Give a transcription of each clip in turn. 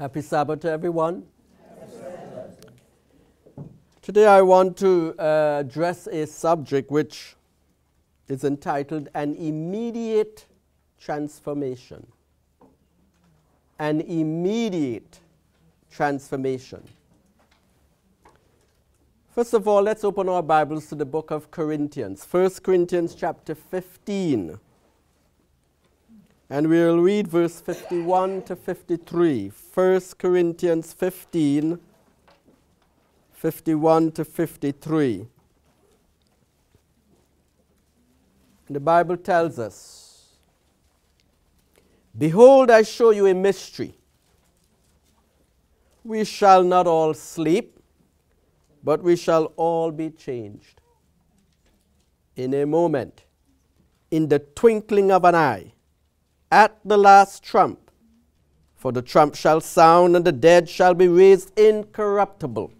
Happy Sabbath to everyone. Today I want to uh, address a subject which is entitled An Immediate Transformation. An Immediate Transformation. First of all, let's open our Bibles to the book of Corinthians, 1 Corinthians chapter 15. And we'll read verse 51 to 53. 1 Corinthians 15, 51 to 53. The Bible tells us Behold, I show you a mystery. We shall not all sleep, but we shall all be changed. In a moment, in the twinkling of an eye at the last trump. For the trump shall sound, and the dead shall be raised incorruptible,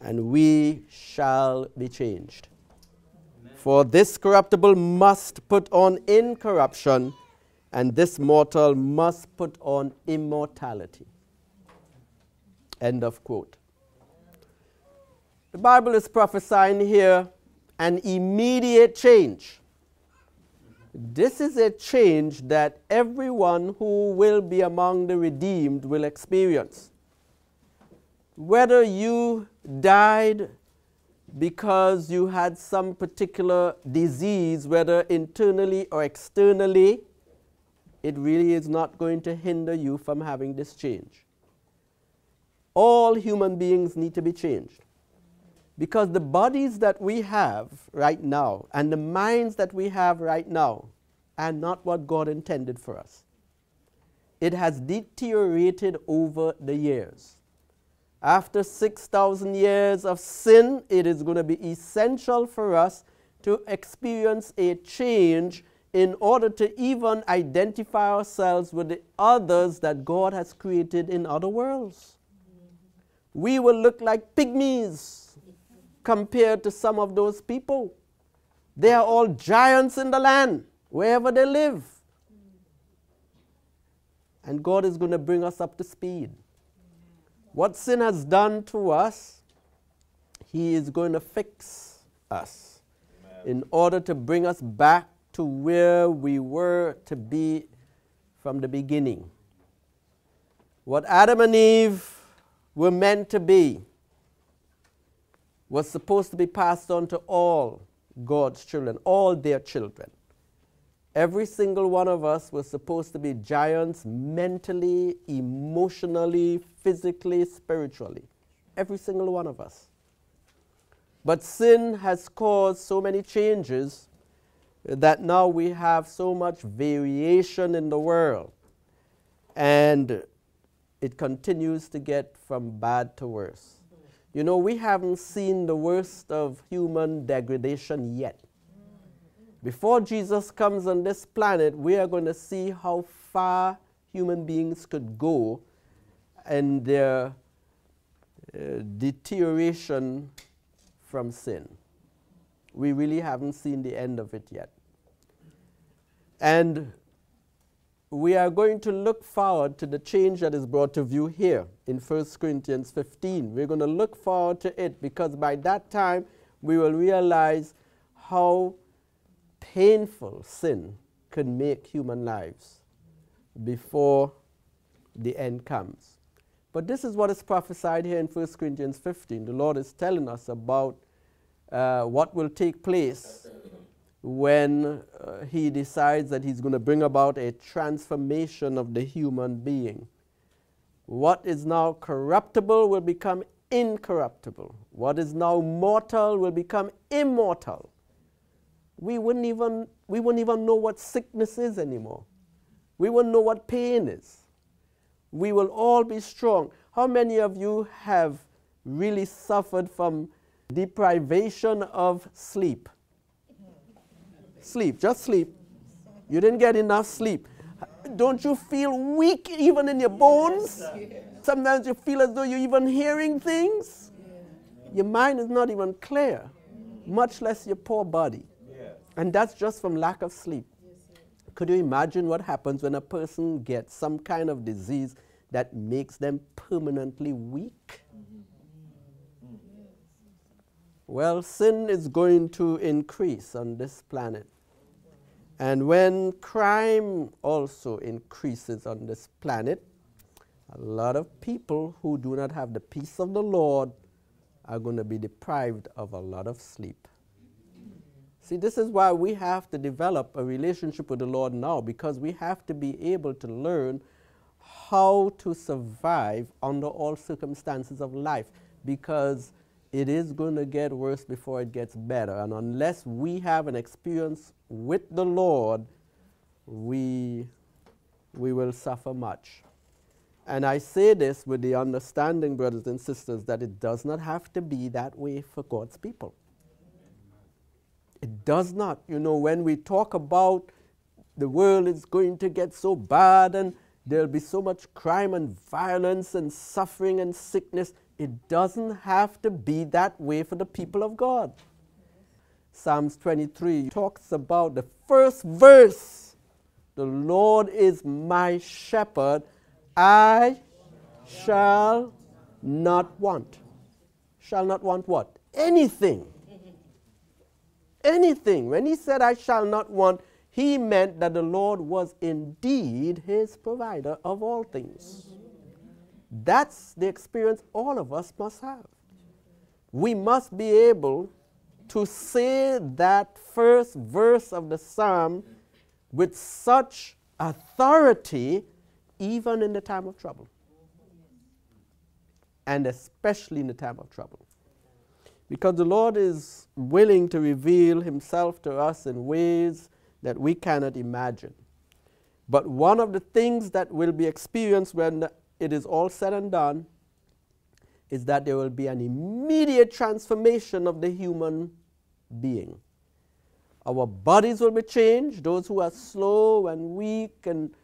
and we shall be changed. For this corruptible must put on incorruption, and this mortal must put on immortality. End of quote. The Bible is prophesying here an immediate change this is a change that everyone who will be among the redeemed will experience. Whether you died because you had some particular disease, whether internally or externally, it really is not going to hinder you from having this change. All human beings need to be changed. Because the bodies that we have right now and the minds that we have right now are not what God intended for us. It has deteriorated over the years. After 6,000 years of sin, it is going to be essential for us to experience a change in order to even identify ourselves with the others that God has created in other worlds. We will look like pygmies compared to some of those people. They are all giants in the land, wherever they live. And God is going to bring us up to speed. What sin has done to us, He is going to fix us Amen. in order to bring us back to where we were to be from the beginning. What Adam and Eve were meant to be was supposed to be passed on to all God's children, all their children. Every single one of us was supposed to be giants mentally, emotionally, physically, spiritually. Every single one of us. But sin has caused so many changes that now we have so much variation in the world. And it continues to get from bad to worse. You know, we haven't seen the worst of human degradation yet. Before Jesus comes on this planet, we are going to see how far human beings could go and their uh, deterioration from sin. We really haven't seen the end of it yet. And we are going to look forward to the change that is brought to view here in 1 Corinthians 15. We're going to look forward to it because by that time we will realize how painful sin can make human lives before the end comes. But this is what is prophesied here in 1 Corinthians 15. The Lord is telling us about uh, what will take place when uh, he decides that he's going to bring about a transformation of the human being. What is now corruptible will become incorruptible. What is now mortal will become immortal. We wouldn't even, we wouldn't even know what sickness is anymore. We wouldn't know what pain is. We will all be strong. How many of you have really suffered from deprivation of sleep? Sleep, just sleep. You didn't get enough sleep. Don't you feel weak even in your bones? Sometimes you feel as though you're even hearing things. Your mind is not even clear, much less your poor body. And that's just from lack of sleep. Could you imagine what happens when a person gets some kind of disease that makes them permanently weak? Well, sin is going to increase on this planet. And when crime also increases on this planet, a lot of people who do not have the peace of the Lord are going to be deprived of a lot of sleep. See, this is why we have to develop a relationship with the Lord now because we have to be able to learn how to survive under all circumstances of life because it is going to get worse before it gets better. And unless we have an experience with the Lord, we, we will suffer much. And I say this with the understanding, brothers and sisters, that it does not have to be that way for God's people. It does not. You know, when we talk about the world is going to get so bad and there'll be so much crime and violence and suffering and sickness, it doesn't have to be that way for the people of God. Psalms 23 talks about the first verse The Lord is my shepherd, I shall not want. Shall not want what? Anything. Anything. When he said, I shall not want, he meant that the Lord was indeed his provider of all things. That's the experience all of us must have. We must be able to say that first verse of the psalm with such authority even in the time of trouble. And especially in the time of trouble. Because the Lord is willing to reveal Himself to us in ways that we cannot imagine. But one of the things that will be experienced when it is all said and done is that there will be an immediate transformation of the human being. Our bodies will be changed. Those who are slow and weak and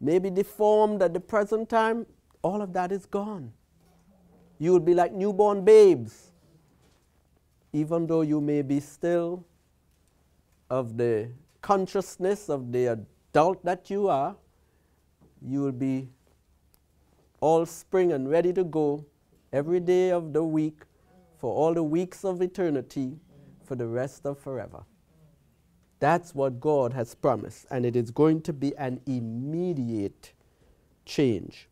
maybe deformed at the present time, all of that is gone. You will be like newborn babes, even though you may be still of the consciousness of the adult that you are, you will be all spring and ready to go every day of the week for all the weeks of eternity for the rest of forever. That's what God has promised, and it is going to be an immediate change.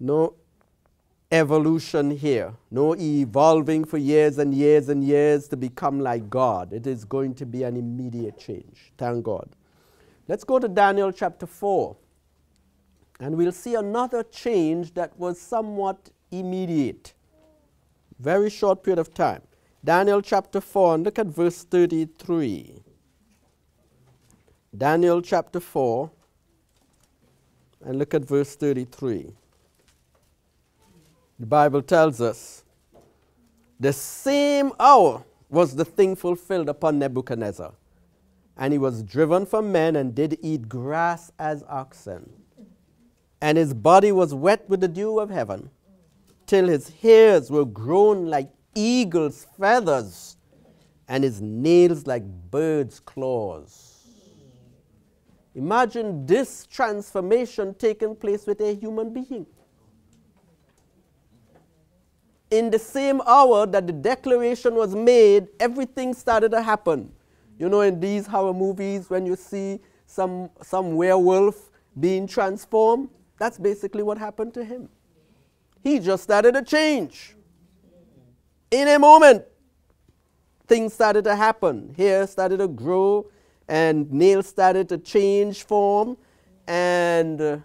No evolution here, no evolving for years and years and years to become like God. It is going to be an immediate change. Thank God. Let's go to Daniel chapter 4, and we'll see another change that was somewhat immediate. Very short period of time. Daniel chapter 4, and look at verse 33. Daniel chapter 4, and look at verse 33. The Bible tells us the same hour was the thing fulfilled upon Nebuchadnezzar, and he was driven from men and did eat grass as oxen. And his body was wet with the dew of heaven, till his hairs were grown like eagle's feathers and his nails like bird's claws. Imagine this transformation taking place with a human being. In the same hour that the declaration was made, everything started to happen. You know, in these horror movies, when you see some, some werewolf being transformed, that's basically what happened to him. He just started to change. In a moment, things started to happen. Hair started to grow, and nails started to change form, and uh,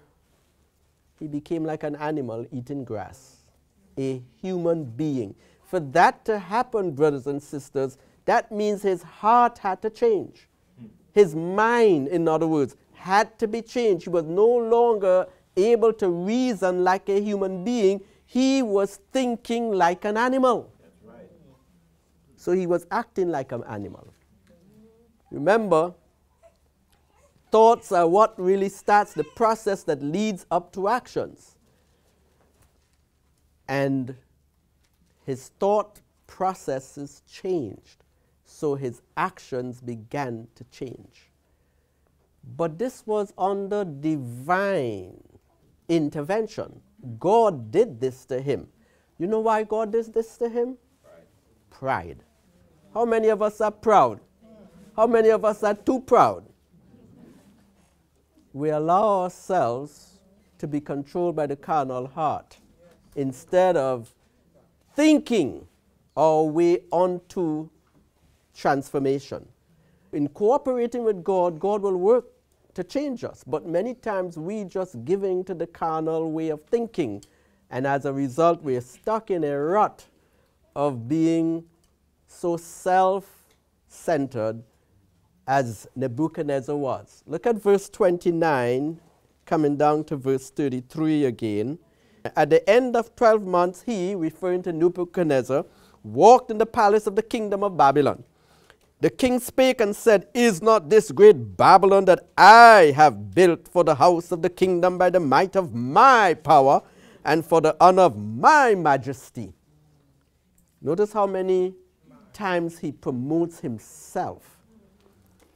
he became like an animal eating grass, a human being. For that to happen, brothers and sisters, that means his heart had to change. His mind, in other words, had to be changed. He was no longer able to reason like a human being, he was thinking like an animal. So he was acting like an animal. Remember, thoughts are what really starts the process that leads up to actions. And his thought processes changed, so his actions began to change. But this was under divine intervention. God did this to him. You know why God did this to him? Pride. Pride. How many of us are proud? How many of us are too proud? We allow ourselves to be controlled by the carnal heart instead of thinking our way onto transformation. In cooperating with God, God will work to change us. But many times we just giving to the carnal way of thinking. And as a result, we're stuck in a rut of being so self centered as Nebuchadnezzar was. Look at verse 29, coming down to verse 33 again. At the end of 12 months, he, referring to Nebuchadnezzar, walked in the palace of the kingdom of Babylon. The king spake and said, Is not this great Babylon that I have built for the house of the kingdom by the might of my power and for the honor of my majesty? Notice how many times he promotes himself.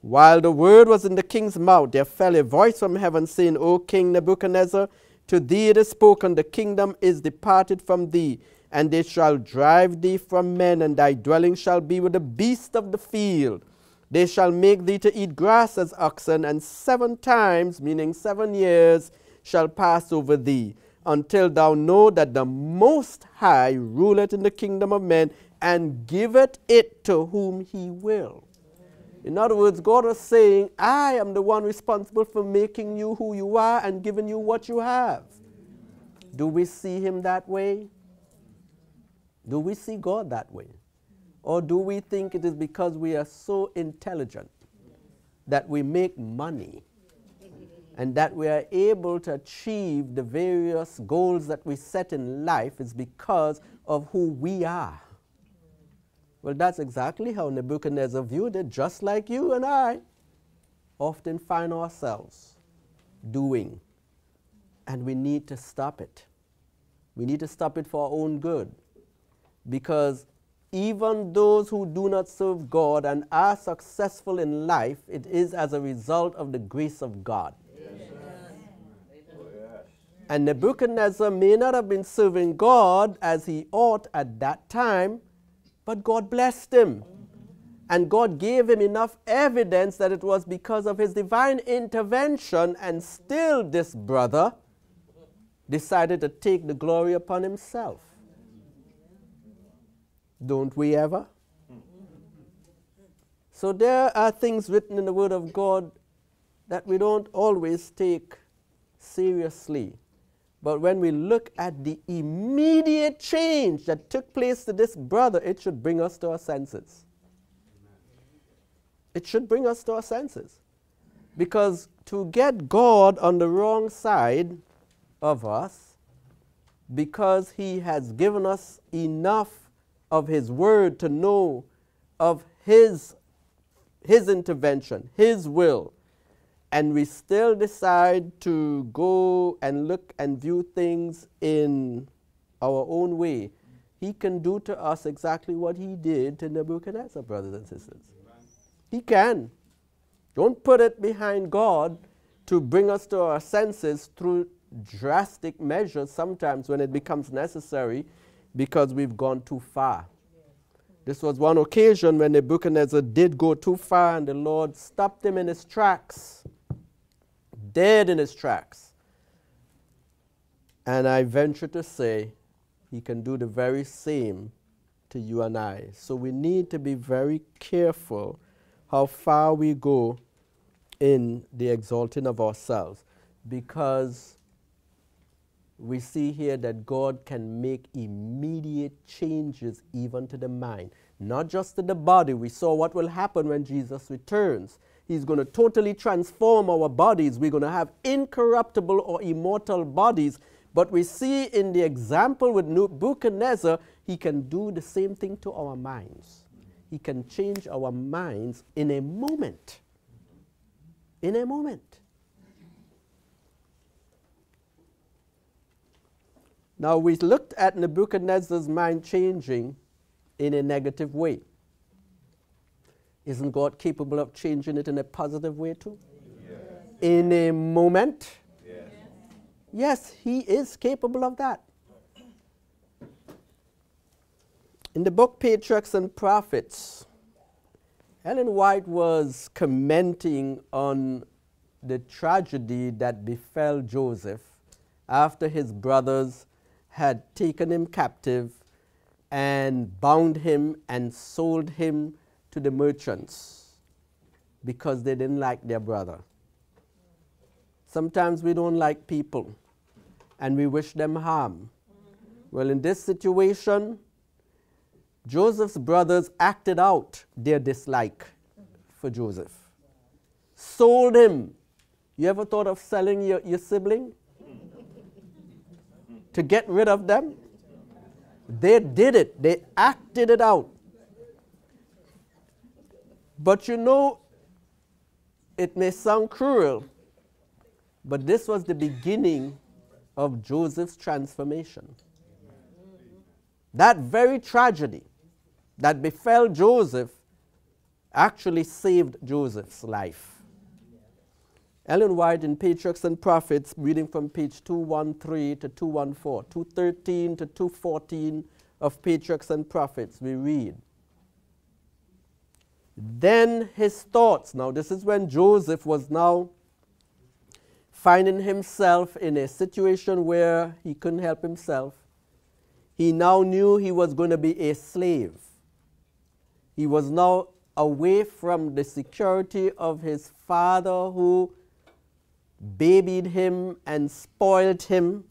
While the word was in the king's mouth, there fell a voice from heaven saying, O king Nebuchadnezzar, to thee it is spoken, the kingdom is departed from thee and they shall drive thee from men, and thy dwelling shall be with the beasts of the field. They shall make thee to eat grass as oxen, and seven times, meaning seven years, shall pass over thee, until thou know that the Most High ruleth in the kingdom of men, and giveth it to whom he will. In other words, God is saying, I am the one responsible for making you who you are and giving you what you have. Do we see him that way? Do we see God that way? Or do we think it is because we are so intelligent that we make money and that we are able to achieve the various goals that we set in life is because of who we are? Well, that's exactly how Nebuchadnezzar viewed it, just like you and I often find ourselves doing. And we need to stop it. We need to stop it for our own good because even those who do not serve God and are successful in life, it is as a result of the grace of God. Yes. And Nebuchadnezzar may not have been serving God as he ought at that time, but God blessed him. And God gave him enough evidence that it was because of his divine intervention, and still this brother decided to take the glory upon himself. Don't we ever? So there are things written in the Word of God that we don't always take seriously. But when we look at the immediate change that took place to this brother, it should bring us to our senses. It should bring us to our senses. Because to get God on the wrong side of us, because He has given us enough of His Word to know of His, His intervention, His will, and we still decide to go and look and view things in our own way, He can do to us exactly what He did to Nebuchadnezzar, brothers and sisters. He can. Don't put it behind God to bring us to our senses through drastic measures sometimes when it becomes necessary because we've gone too far. This was one occasion when Nebuchadnezzar did go too far and the Lord stopped him in his tracks, dead in his tracks. And I venture to say he can do the very same to you and I. So we need to be very careful how far we go in the exalting of ourselves because we see here that God can make immediate changes even to the mind, not just to the body. We saw what will happen when Jesus returns. He's going to totally transform our bodies. We're going to have incorruptible or immortal bodies. But we see in the example with Nebuchadnezzar, he can do the same thing to our minds. He can change our minds in a moment. In a moment. Now, we looked at Nebuchadnezzar's mind changing in a negative way. Isn't God capable of changing it in a positive way too? Yes. in a moment? Yes. yes, he is capable of that. In the book Patriarchs and Prophets, Ellen White was commenting on the tragedy that befell Joseph after his brothers had taken him captive and bound him and sold him to the merchants because they didn't like their brother. Sometimes we don't like people and we wish them harm. Well, in this situation, Joseph's brothers acted out their dislike for Joseph, sold him. You ever thought of selling your, your sibling to get rid of them? They did it, they acted it out. But you know, it may sound cruel, but this was the beginning of Joseph's transformation. That very tragedy that befell Joseph actually saved Joseph's life. Ellen White in Patriarchs and Prophets, reading from page 213 to 214, 213 to 214 of Patriarchs and Prophets, we read. Then his thoughts, now this is when Joseph was now finding himself in a situation where he couldn't help himself. He now knew he was going to be a slave. He was now away from the security of his father who babied him and spoiled him.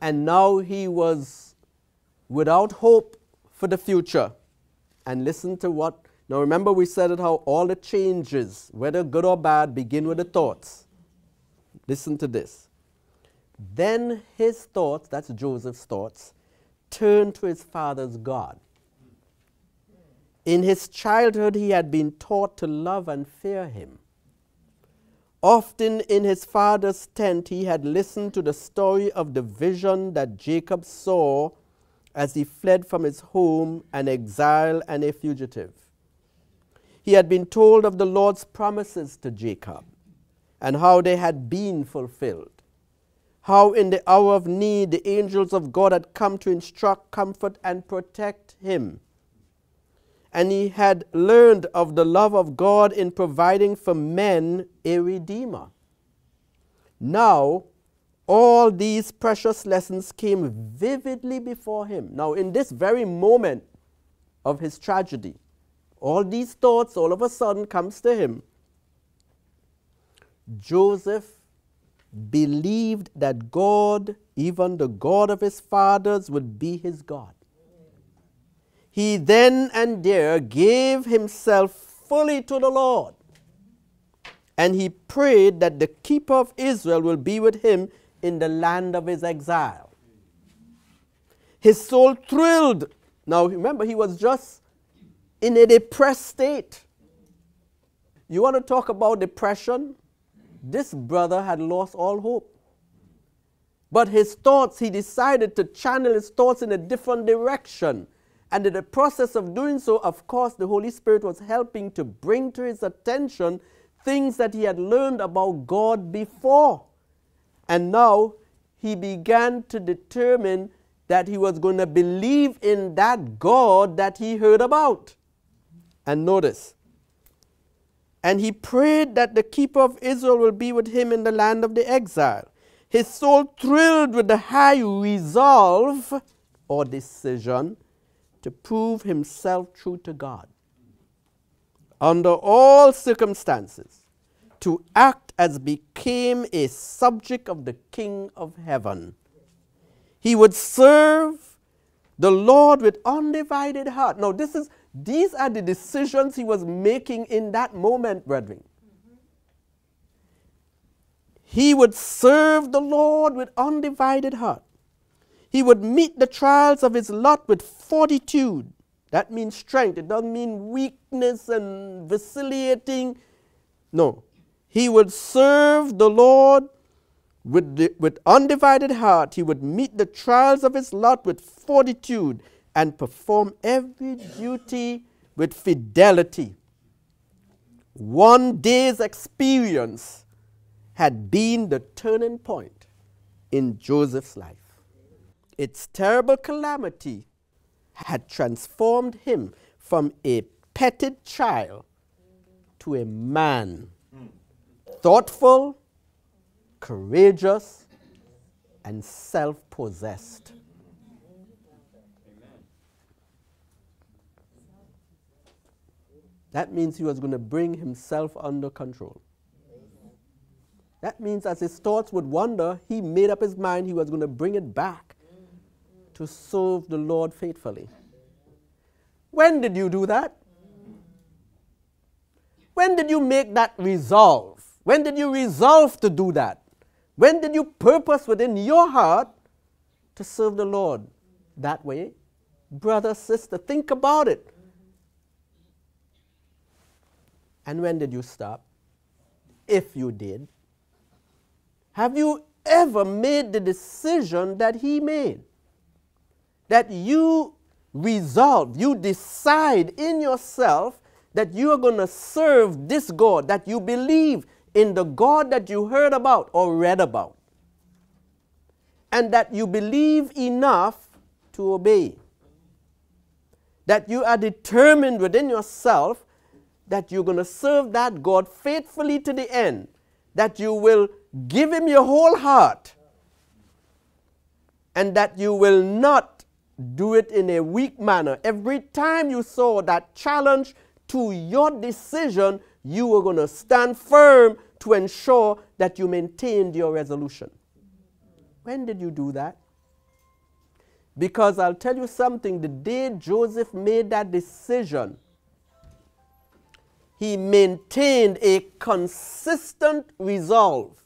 And now he was without hope for the future. And listen to what, now remember we said it how all the changes, whether good or bad, begin with the thoughts. Listen to this. Then his thoughts, that's Joseph's thoughts, turned to his father's God. In his childhood, he had been taught to love and fear him. Often in his father's tent, he had listened to the story of the vision that Jacob saw as he fled from his home, an exile and a fugitive. He had been told of the Lord's promises to Jacob and how they had been fulfilled. How in the hour of need the angels of God had come to instruct, comfort, and protect him and he had learned of the love of God in providing for men a redeemer. Now, all these precious lessons came vividly before him. Now, in this very moment of his tragedy, all these thoughts all of a sudden comes to him. Joseph believed that God, even the God of his fathers, would be his God. He then and there gave himself fully to the Lord. And he prayed that the keeper of Israel will be with him in the land of his exile. His soul thrilled. Now remember, he was just in a depressed state. You want to talk about depression? This brother had lost all hope. But his thoughts, he decided to channel his thoughts in a different direction. And in the process of doing so, of course, the Holy Spirit was helping to bring to his attention things that he had learned about God before. And now he began to determine that he was going to believe in that God that he heard about. And notice, and he prayed that the keeper of Israel will be with him in the land of the exile. His soul thrilled with the high resolve or decision to prove himself true to God under all circumstances, to act as became a subject of the King of heaven. He would serve the Lord with undivided heart. Now, this is these are the decisions he was making in that moment, brethren. He would serve the Lord with undivided heart. He would meet the trials of his lot with fortitude. That means strength. It doesn't mean weakness and vacillating. No. He would serve the Lord with, the, with undivided heart. He would meet the trials of his lot with fortitude and perform every duty with fidelity. One day's experience had been the turning point in Joseph's life. Its terrible calamity had transformed him from a petted child to a man, thoughtful, courageous, and self possessed. That means he was going to bring himself under control. That means as his thoughts would wander, he made up his mind he was going to bring it back to serve the Lord faithfully. When did you do that? When did you make that resolve? When did you resolve to do that? When did you purpose within your heart to serve the Lord that way? Brother, sister, think about it. And when did you stop? If you did. Have you ever made the decision that he made? That you resolve, you decide in yourself that you are going to serve this God, that you believe in the God that you heard about or read about, and that you believe enough to obey. That you are determined within yourself that you're going to serve that God faithfully to the end, that you will give Him your whole heart, and that you will not do it in a weak manner. Every time you saw that challenge to your decision, you were going to stand firm to ensure that you maintained your resolution. When did you do that? Because I'll tell you something, the day Joseph made that decision, he maintained a consistent resolve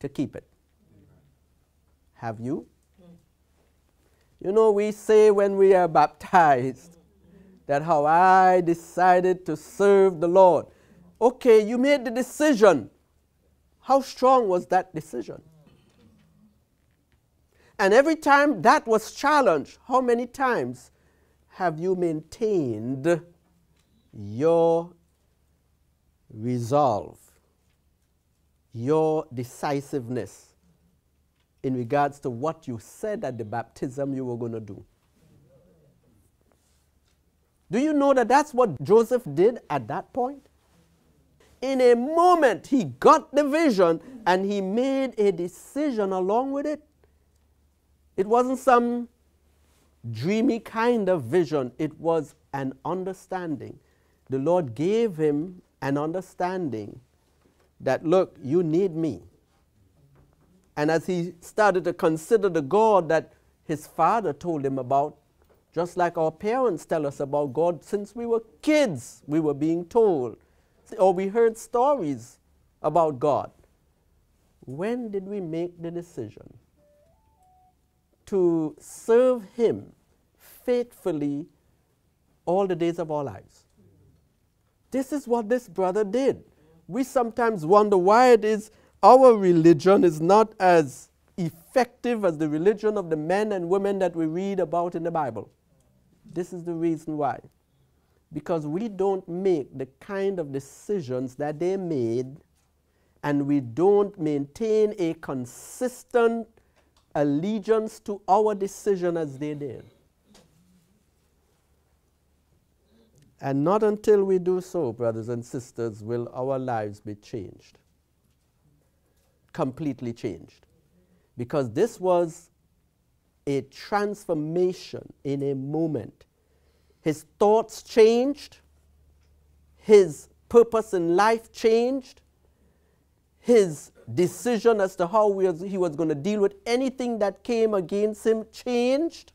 to keep it. Have you? You know, we say when we are baptized that how I decided to serve the Lord. Okay, you made the decision. How strong was that decision? And every time that was challenged, how many times have you maintained your resolve, your decisiveness in regards to what you said at the baptism you were going to do? Do you know that that's what Joseph did at that point? In a moment, he got the vision and he made a decision along with it. It wasn't some dreamy kind of vision, it was an understanding. The Lord gave him an understanding that, look, you need me. And as he started to consider the God that his father told him about, just like our parents tell us about God since we were kids, we were being told, or we heard stories about God. When did we make the decision to serve Him faithfully all the days of our lives? This is what this brother did. We sometimes wonder why it is our religion is not as effective as the religion of the men and women that we read about in the Bible. This is the reason why. Because we don't make the kind of decisions that they made, and we don't maintain a consistent allegiance to our decision as they did. And not until we do so, brothers and sisters, will our lives be changed. Completely changed. Because this was a transformation in a moment. His thoughts changed, his purpose in life changed, his decision as to how he was going to deal with anything that came against him changed,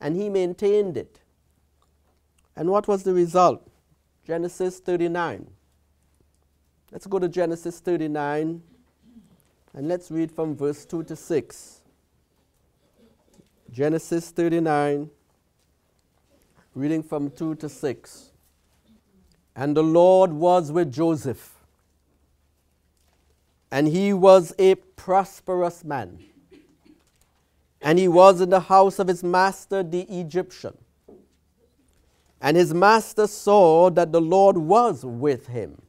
and he maintained it. And what was the result? Genesis 39. Let's go to Genesis 39 and let's read from verse 2 to 6. Genesis 39, reading from 2 to 6. And the Lord was with Joseph, and he was a prosperous man. And he was in the house of his master, the Egyptian. And his master saw that the Lord was with him,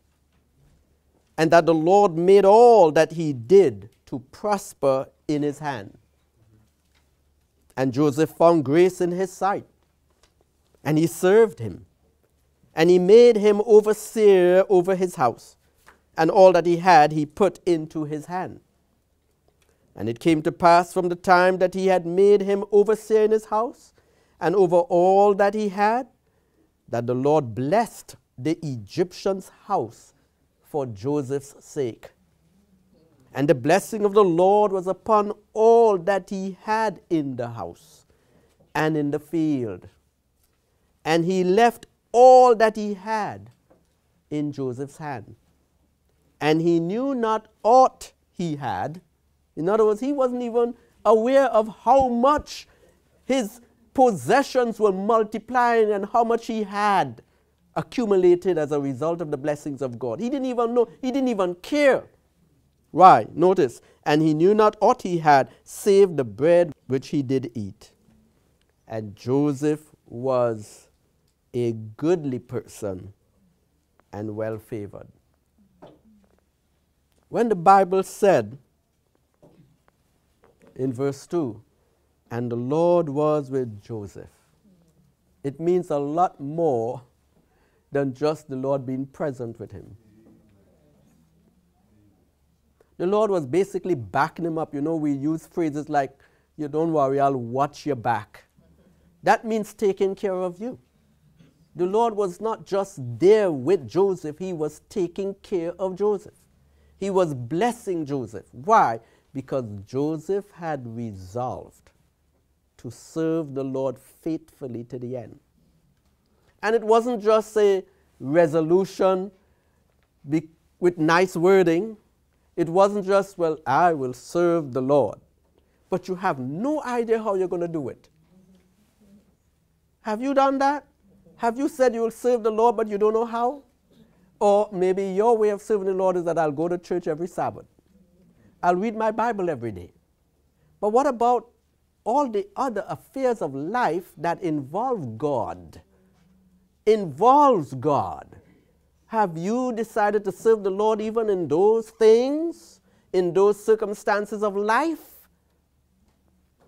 and that the Lord made all that he did to prosper in his hand. And Joseph found grace in his sight, and he served him. And he made him overseer over his house, and all that he had he put into his hand. And it came to pass from the time that he had made him overseer in his house, and over all that he had, that the Lord blessed the Egyptian's house for Joseph's sake. And the blessing of the Lord was upon all that he had in the house and in the field. And he left all that he had in Joseph's hand. And he knew not aught he had. In other words, he wasn't even aware of how much his possessions were multiplying and how much he had accumulated as a result of the blessings of God. He didn't even know, he didn't even care. Why? Notice, and he knew not aught he had save the bread which he did eat. And Joseph was a goodly person and well favored. When the Bible said in verse 2, and the Lord was with Joseph, it means a lot more than just the Lord being present with him. The Lord was basically backing him up. You know, we use phrases like, you don't worry, I'll watch your back. That means taking care of you. The Lord was not just there with Joseph, he was taking care of Joseph. He was blessing Joseph. Why? Because Joseph had resolved to serve the Lord faithfully to the end. And it wasn't just a resolution with nice wording. It wasn't just, well, I will serve the Lord. But you have no idea how you're going to do it. Have you done that? Have you said you will serve the Lord, but you don't know how? Or maybe your way of serving the Lord is that I'll go to church every Sabbath. I'll read my Bible every day. But what about all the other affairs of life that involve God? involves God. Have you decided to serve the Lord even in those things, in those circumstances of life?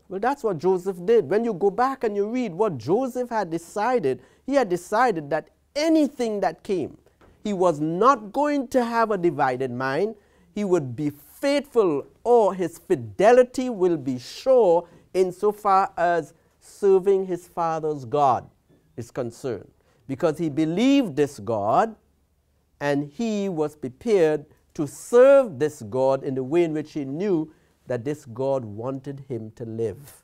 Well, that's what Joseph did. When you go back and you read what Joseph had decided, he had decided that anything that came, he was not going to have a divided mind. He would be faithful, or his fidelity will be sure insofar as serving his father's God is concerned because he believed this God and he was prepared to serve this God in the way in which he knew that this God wanted him to live.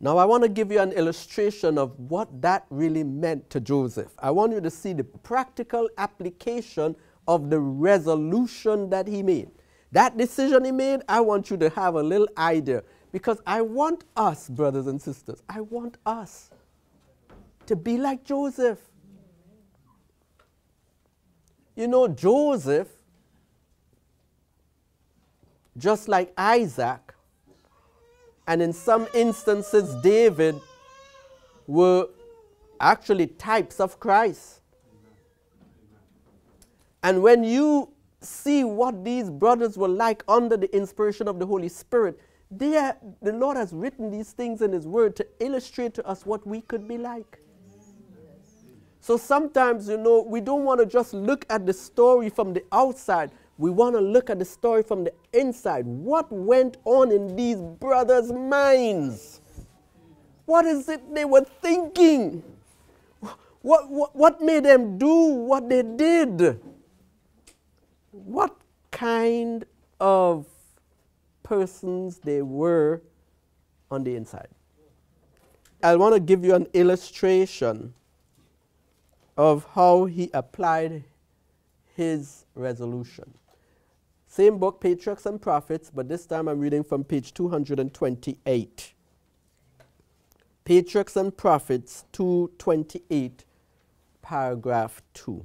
Now, I want to give you an illustration of what that really meant to Joseph. I want you to see the practical application of the resolution that he made. That decision he made, I want you to have a little idea because I want us, brothers and sisters, I want us to be like Joseph. You know, Joseph, just like Isaac, and in some instances, David, were actually types of Christ. And when you see what these brothers were like under the inspiration of the Holy Spirit, are, the Lord has written these things in His Word to illustrate to us what we could be like. So sometimes, you know, we don't want to just look at the story from the outside. We want to look at the story from the inside. What went on in these brothers' minds? What is it they were thinking? What, what, what made them do what they did? What kind of persons they were on the inside? I want to give you an illustration of how he applied his resolution. Same book, Patriarchs and Prophets, but this time I'm reading from page 228. Patriarchs and Prophets 228, paragraph 2.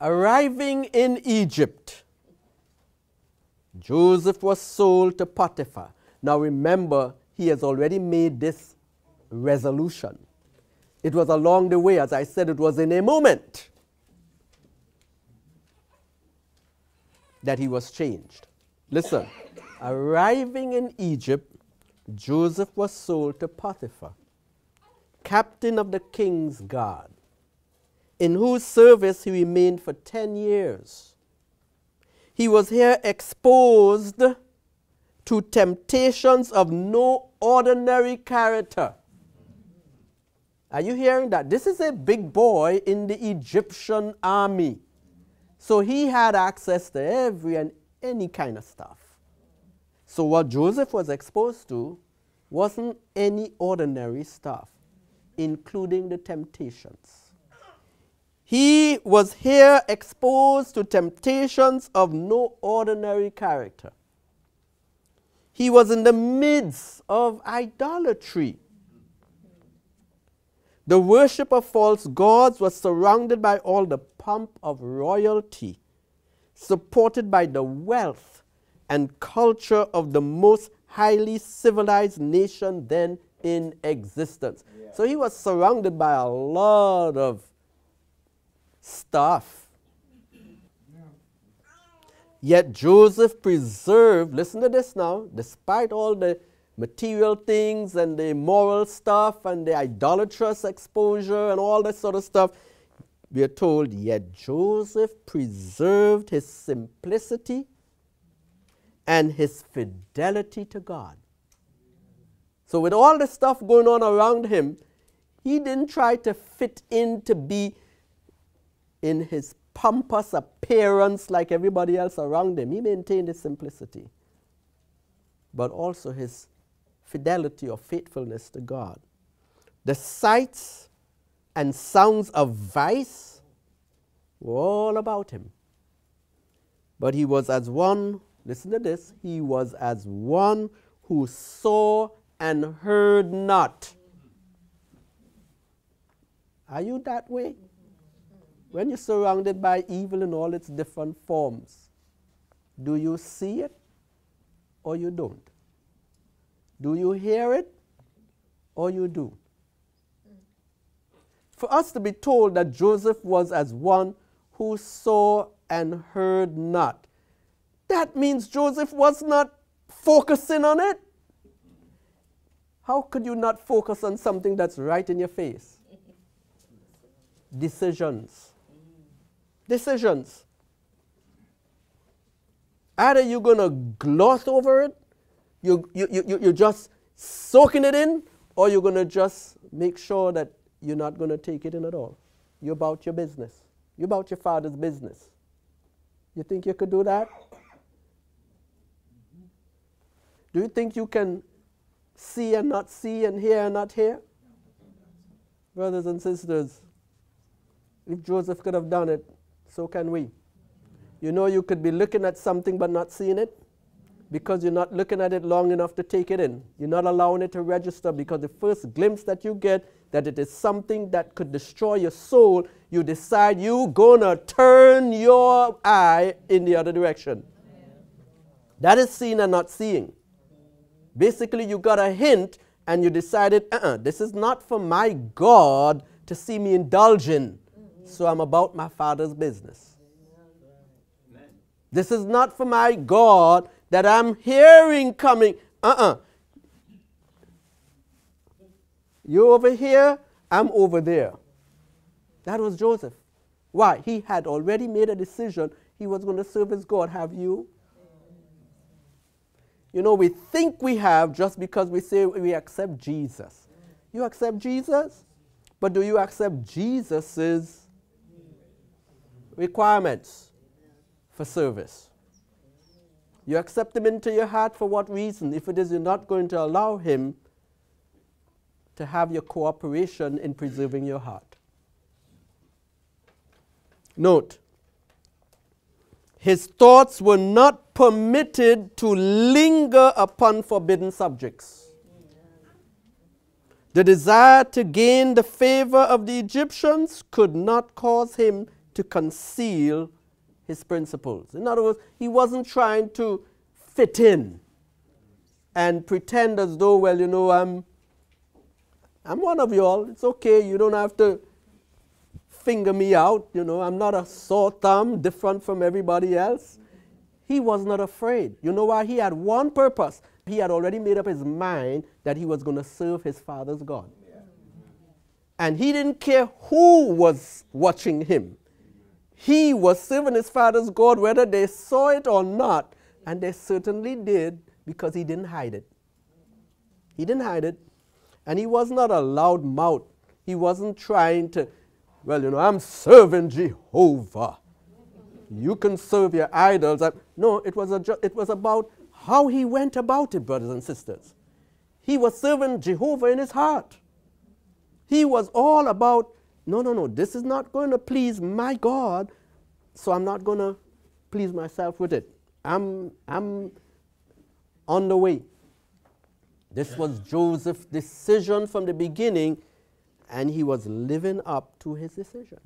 Arriving in Egypt, Joseph was sold to Potiphar. Now remember, he has already made this resolution. It was along the way, as I said, it was in a moment that he was changed. Listen, arriving in Egypt, Joseph was sold to Potiphar, captain of the king's guard in whose service he remained for 10 years. He was here exposed to temptations of no ordinary character. Are you hearing that? This is a big boy in the Egyptian army. So he had access to every and any kind of stuff. So what Joseph was exposed to wasn't any ordinary stuff, including the temptations. He was here exposed to temptations of no ordinary character. He was in the midst of idolatry. The worship of false gods was surrounded by all the pomp of royalty, supported by the wealth and culture of the most highly civilized nation then in existence. Yeah. So he was surrounded by a lot of stuff. Yet Joseph preserved, listen to this now, despite all the material things and the moral stuff and the idolatrous exposure and all that sort of stuff, we are told, yet Joseph preserved his simplicity and his fidelity to God. So, with all the stuff going on around him, he didn't try to fit in to be in his pompous appearance like everybody else around him. He maintained his simplicity, but also his fidelity or faithfulness to God. The sights and sounds of vice were all about him. But he was as one, listen to this, he was as one who saw and heard not. Are you that way? When you're surrounded by evil in all its different forms, do you see it or you don't? Do you hear it or you do? For us to be told that Joseph was as one who saw and heard not, that means Joseph was not focusing on it. How could you not focus on something that's right in your face? Decisions. Decisions. Either you're going to gloss over it you, you, you, you're just soaking it in, or you're going to just make sure that you're not going to take it in at all. You're about your business. You're about your father's business. You think you could do that? Do you think you can see and not see and hear and not hear? Brothers and sisters, if Joseph could have done it, so can we. You know, you could be looking at something but not seeing it because you're not looking at it long enough to take it in. You're not allowing it to register because the first glimpse that you get that it is something that could destroy your soul, you decide you're going to turn your eye in the other direction. That is seeing and not seeing. Basically, you got a hint and you decided, uh uh-uh, this is not for my God to see me indulging. So I'm about my father's business. This is not for my God that I'm hearing coming. Uh uh-uh. uh You over here, I'm over there. That was Joseph. Why? He had already made a decision he was going to serve his God. Have you? You know, we think we have just because we say we accept Jesus. You accept Jesus, but do you accept Jesus' requirements for service? You accept him into your heart for what reason? If it is you're not going to allow him to have your cooperation in preserving your heart. Note, his thoughts were not permitted to linger upon forbidden subjects. The desire to gain the favor of the Egyptians could not cause him to conceal his principles. In other words, he wasn't trying to fit in and pretend as though, well, you know, I'm, I'm one of y'all. It's okay. You don't have to finger me out. You know, I'm not a sore thumb, different from everybody else. he was not afraid. You know why? He had one purpose. He had already made up his mind that he was going to serve his father's God. And he didn't care who was watching him. He was serving his father's God whether they saw it or not. And they certainly did because he didn't hide it. He didn't hide it. And he was not a loud mouth. He wasn't trying to, well, you know, I'm serving Jehovah. You can serve your idols. No, it was, a, it was about how he went about it, brothers and sisters. He was serving Jehovah in his heart. He was all about, no, no, no, this is not going to please my God, so I'm not going to please myself with it. I'm, I'm on the way. This was Joseph's decision from the beginning, and he was living up to his decision.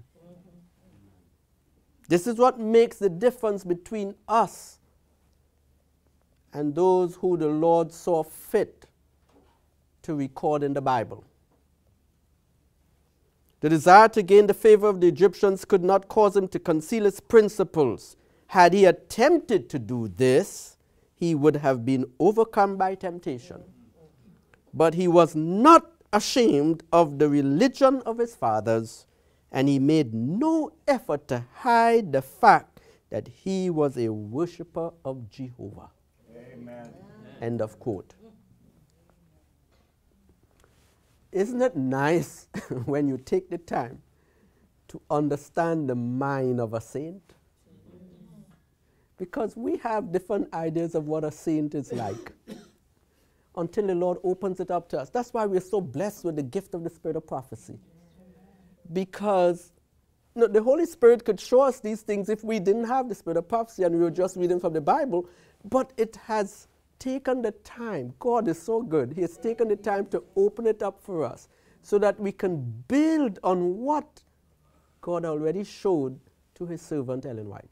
This is what makes the difference between us and those who the Lord saw fit to record in the Bible. The desire to gain the favor of the Egyptians could not cause him to conceal his principles. Had he attempted to do this, he would have been overcome by temptation. But he was not ashamed of the religion of his fathers, and he made no effort to hide the fact that he was a worshiper of Jehovah. Amen. End of quote. Isn't it nice when you take the time to understand the mind of a saint? Because we have different ideas of what a saint is like until the Lord opens it up to us. That's why we're so blessed with the gift of the spirit of prophecy. Because you know, the Holy Spirit could show us these things if we didn't have the spirit of prophecy and we were just reading from the Bible, but it has taken the time. God is so good. He has taken the time to open it up for us so that we can build on what God already showed to his servant Ellen White.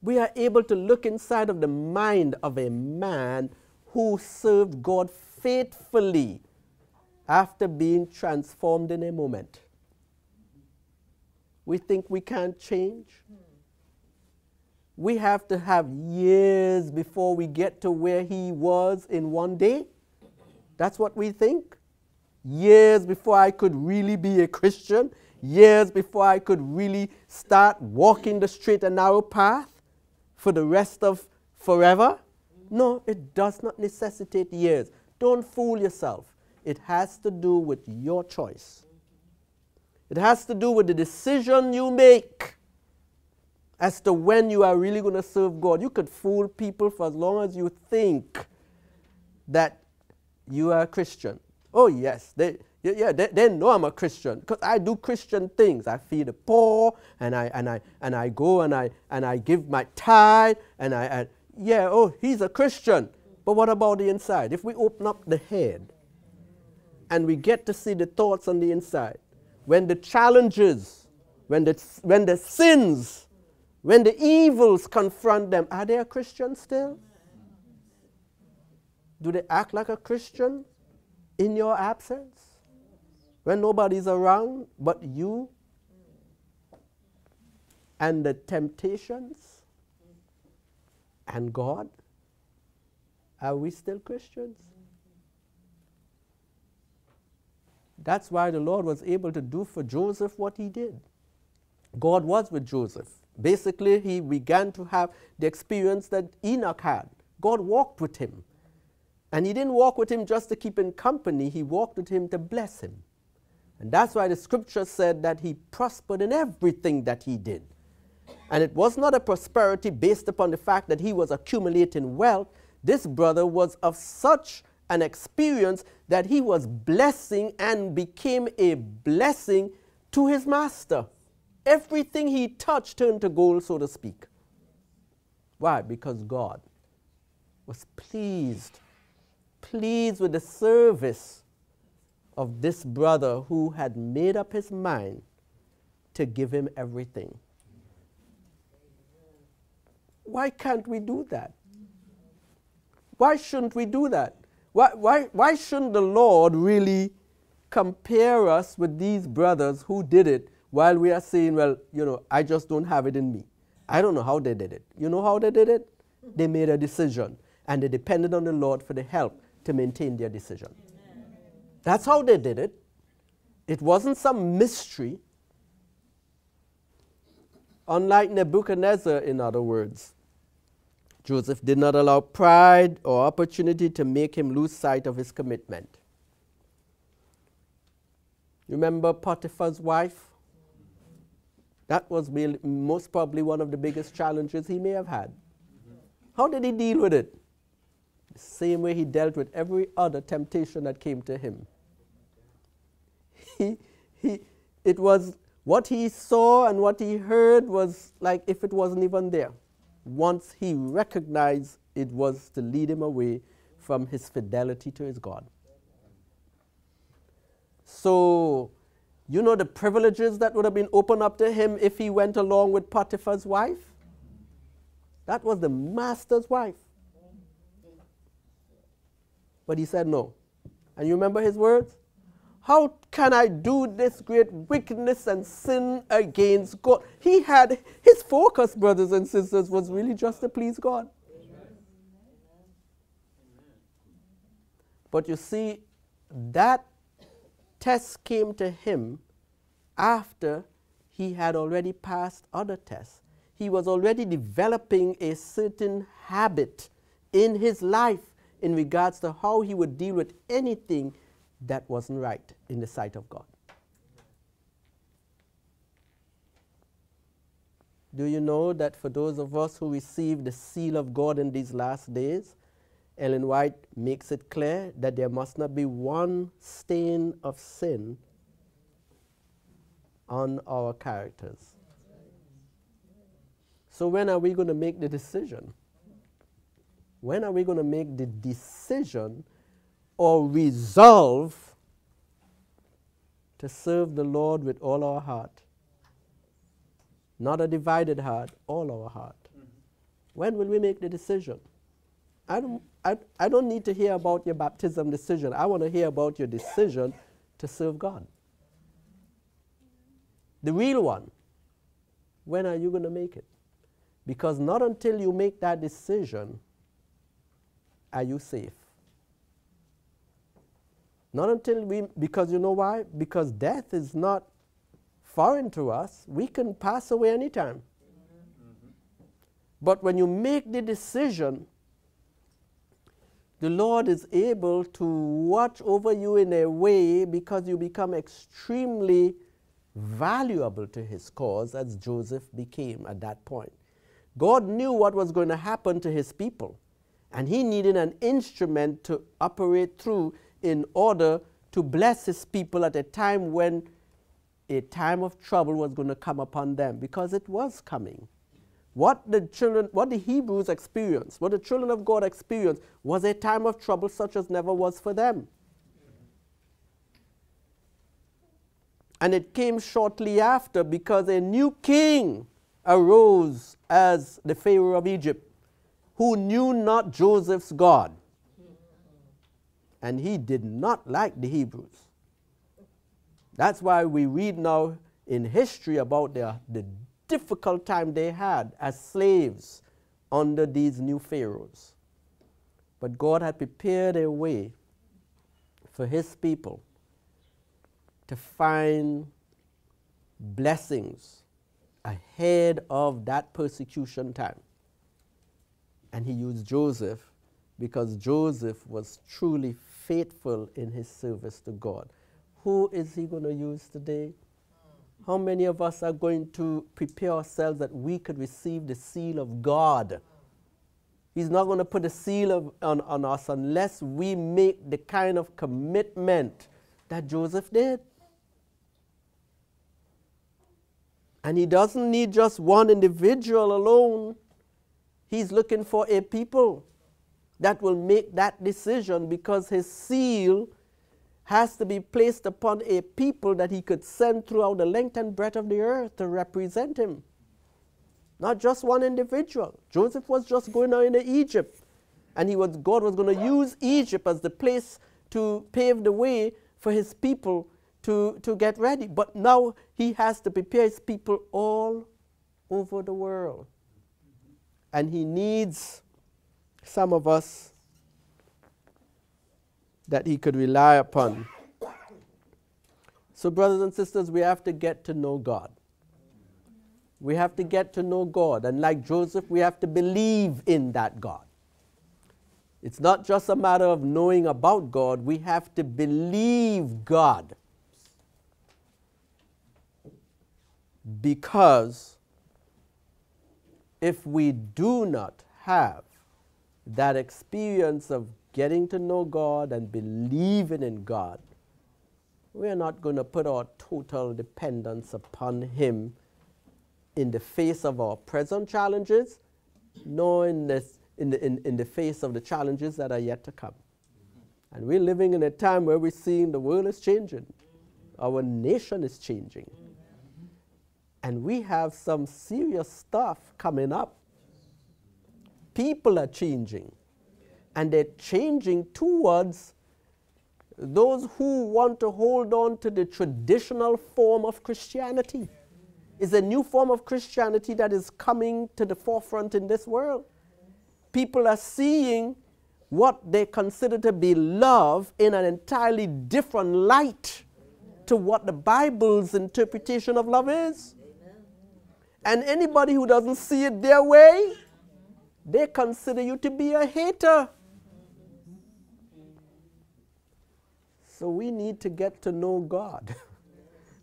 We are able to look inside of the mind of a man who served God faithfully after being transformed in a moment. We think we can't change we have to have years before we get to where he was in one day. That's what we think. Years before I could really be a Christian, years before I could really start walking the straight and narrow path for the rest of forever. No, it does not necessitate years. Don't fool yourself. It has to do with your choice. It has to do with the decision you make as to when you are really going to serve God. You could fool people for as long as you think that you are a Christian. Oh, yes, they, yeah, they, they know I'm a Christian because I do Christian things. I feed the poor and I, and I, and I go and I, and I give my tithe and I, and, yeah, oh, he's a Christian. But what about the inside? If we open up the head and we get to see the thoughts on the inside, when the challenges, when the, when the sins when the evils confront them, are they a Christian still? Do they act like a Christian in your absence? When nobody's around but you and the temptations and God? Are we still Christians? That's why the Lord was able to do for Joseph what he did. God was with Joseph. Basically, he began to have the experience that Enoch had. God walked with him. And he didn't walk with him just to keep him company, he walked with him to bless him. And that's why the scripture said that he prospered in everything that he did. And it was not a prosperity based upon the fact that he was accumulating wealth. This brother was of such an experience that he was blessing and became a blessing to his master. Everything he touched turned to gold, so to speak. Why? Because God was pleased, pleased with the service of this brother who had made up his mind to give him everything. Why can't we do that? Why shouldn't we do that? Why, why, why shouldn't the Lord really compare us with these brothers who did it while we are saying, well, you know, I just don't have it in me. I don't know how they did it. You know how they did it? They made a decision and they depended on the Lord for the help to maintain their decision. Amen. That's how they did it. It wasn't some mystery. Unlike Nebuchadnezzar, in other words, Joseph did not allow pride or opportunity to make him lose sight of his commitment. Remember Potiphar's wife? That was most probably one of the biggest challenges he may have had. How did he deal with it? The same way he dealt with every other temptation that came to him. He, he, it was what he saw and what he heard was like if it wasn't even there. Once he recognized it was to lead him away from his fidelity to his God. So, you know the privileges that would have been opened up to him if he went along with Potiphar's wife? That was the master's wife. But he said no. And you remember his words? How can I do this great wickedness and sin against God? He had his focus, brothers and sisters, was really just to please God. But you see, that test came to him after he had already passed other tests. He was already developing a certain habit in his life in regards to how he would deal with anything that wasn't right in the sight of God. Do you know that for those of us who receive the seal of God in these last days, Ellen White makes it clear that there must not be one stain of sin on our characters. So, when are we going to make the decision? When are we going to make the decision or resolve to serve the Lord with all our heart? Not a divided heart, all our heart. Mm-hmm. When will we make the decision? I don't, I, I don't need to hear about your baptism decision. I want to hear about your decision to serve God. The real one. When are you going to make it? Because not until you make that decision are you safe. Not until we, because you know why? Because death is not foreign to us. We can pass away anytime. Mm-hmm. But when you make the decision the Lord is able to watch over you in a way because you become extremely valuable to his cause, as Joseph became at that point. God knew what was going to happen to his people, and he needed an instrument to operate through in order to bless his people at a time when a time of trouble was going to come upon them, because it was coming. What the children, what the Hebrews experienced, what the children of God experienced, was a time of trouble such as never was for them. And it came shortly after because a new king arose as the Pharaoh of Egypt, who knew not Joseph's God. And he did not like the Hebrews. That's why we read now in history about the, the difficult time they had as slaves under these new pharaohs. But God had prepared a way for his people to find blessings ahead of that persecution time. And he used Joseph because Joseph was truly faithful in his service to God. Who is he going to use today? How many of us are going to prepare ourselves that we could receive the seal of God? He's not going to put a seal of, on, on us unless we make the kind of commitment that Joseph did. And he doesn't need just one individual alone. He's looking for a people that will make that decision because his seal has to be placed upon a people that he could send throughout the length and breadth of the earth to represent him. Not just one individual. Joseph was just going out into Egypt, and he was, God was going to use Egypt as the place to pave the way for his people to, to get ready. But now he has to prepare his people all over the world. And He needs some of us that He could rely upon. So, brothers and sisters, we have to get to know God. We have to get to know God. And like Joseph, we have to believe in that God. It's not just a matter of knowing about God, we have to believe God. Because if we do not have that experience of getting to know God and believing in God, we are not going to put our total dependence upon Him in the face of our present challenges, nor in, this, in, the, in, in the face of the challenges that are yet to come. And we're living in a time where we're seeing the world is changing, our nation is changing. And we have some serious stuff coming up. People are changing, and they're changing towards those who want to hold on to the traditional form of Christianity It's a new form of Christianity that is coming to the forefront in this world. People are seeing what they consider to be love in an entirely different light to what the Bible's interpretation of love is. And anybody who doesn't see it their way, they consider you to be a hater. So we need to get to know God.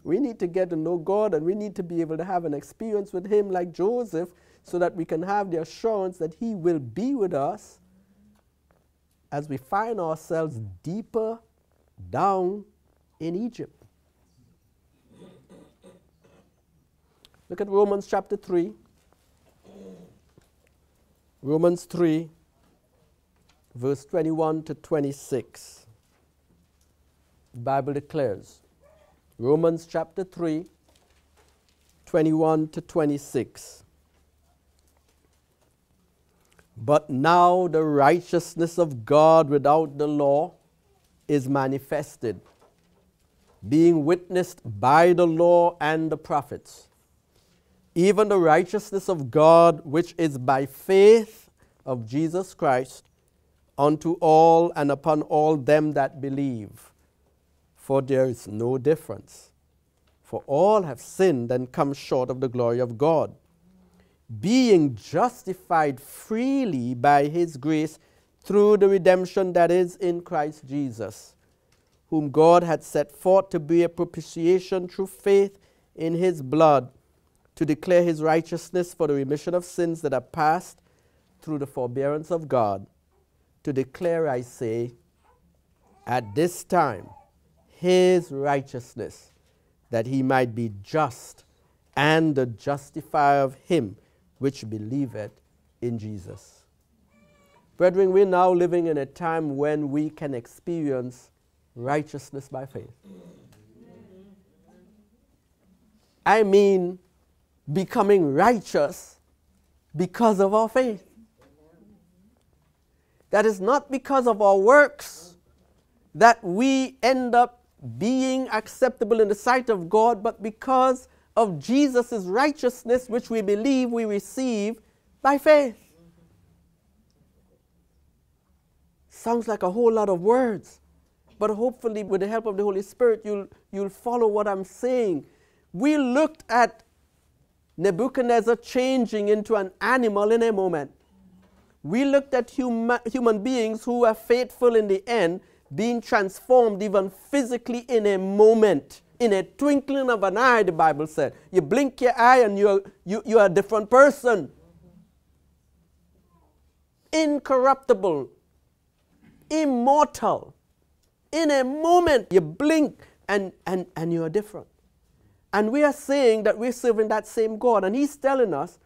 We need to get to know God and we need to be able to have an experience with Him like Joseph so that we can have the assurance that He will be with us as we find ourselves deeper down in Egypt. Look at Romans chapter 3. Romans 3, verse 21 to 26. Bible declares Romans chapter 3, 21 to 26. But now the righteousness of God without the law is manifested, being witnessed by the law and the prophets. Even the righteousness of God, which is by faith of Jesus Christ, unto all and upon all them that believe for there is no difference. For all have sinned and come short of the glory of God, being justified freely by his grace through the redemption that is in Christ Jesus, whom God had set forth to be a propitiation through faith in his blood, to declare his righteousness for the remission of sins that are past through the forbearance of God, to declare, I say, at this time his righteousness, that he might be just and the justifier of him which believeth in Jesus. Brethren, we're now living in a time when we can experience righteousness by faith. I mean, becoming righteous because of our faith. That is not because of our works that we end up being acceptable in the sight of God, but because of Jesus' righteousness, which we believe we receive by faith. Sounds like a whole lot of words, but hopefully, with the help of the Holy Spirit, you'll, you'll follow what I'm saying. We looked at Nebuchadnezzar changing into an animal in a moment. We looked at huma- human beings who are faithful in the end being transformed even physically in a moment, in a twinkling of an eye, the Bible said. You blink your eye and you're, you, you're a different person. Incorruptible, immortal. In a moment, you blink and, and, and you're different. And we are saying that we're serving that same God. And He's telling us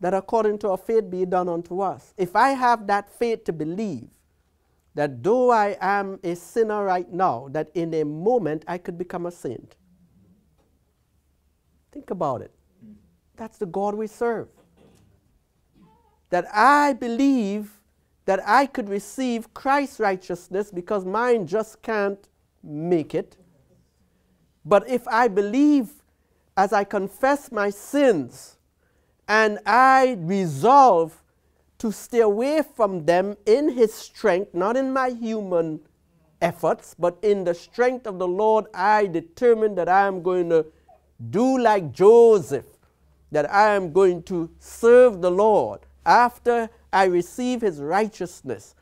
that according to our faith be done unto us. If I have that faith to believe, that though I am a sinner right now, that in a moment I could become a saint. Think about it. That's the God we serve. That I believe that I could receive Christ's righteousness because mine just can't make it. But if I believe as I confess my sins and I resolve to stay away from them in His strength, not in my human efforts, but in the strength of the Lord, I determined that I am going to do like Joseph, that I am going to serve the Lord after I receive His righteousness.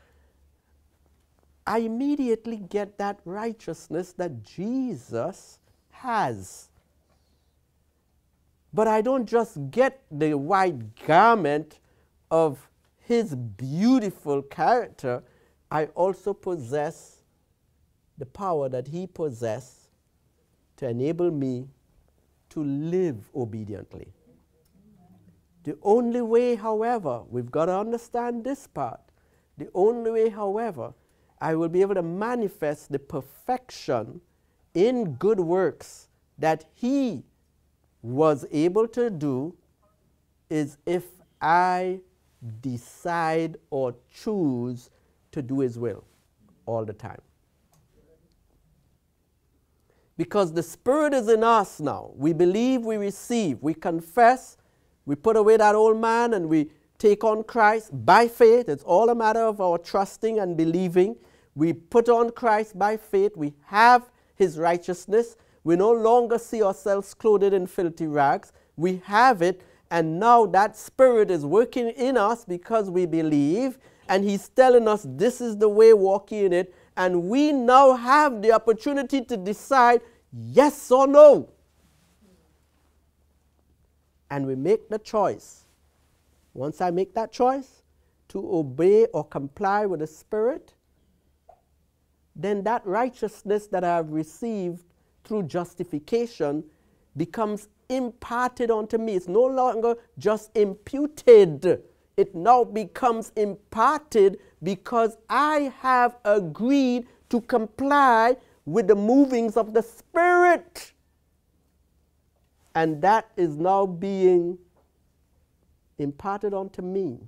I immediately get that righteousness that Jesus has. But I don't just get the white garment of his beautiful character, I also possess the power that he possessed to enable me to live obediently. The only way, however, we've got to understand this part. The only way, however, I will be able to manifest the perfection in good works that he was able to do is if I decide or choose to do His will all the time. Because the Spirit is in us now. We believe, we receive, we confess, we put away that old man and we take on Christ by faith. It's all a matter of our trusting and believing. We put on Christ by faith. We have His righteousness. We no longer see ourselves clothed in filthy rags. We have it, and now that Spirit is working in us because we believe, and He's telling us this is the way, walk in it. And we now have the opportunity to decide yes or no. And we make the choice. Once I make that choice to obey or comply with the Spirit, then that righteousness that I have received through justification becomes imparted unto me. It's no longer just imputed, it now becomes imparted because I have agreed to comply with the movings of the Spirit. And that is now being imparted unto me.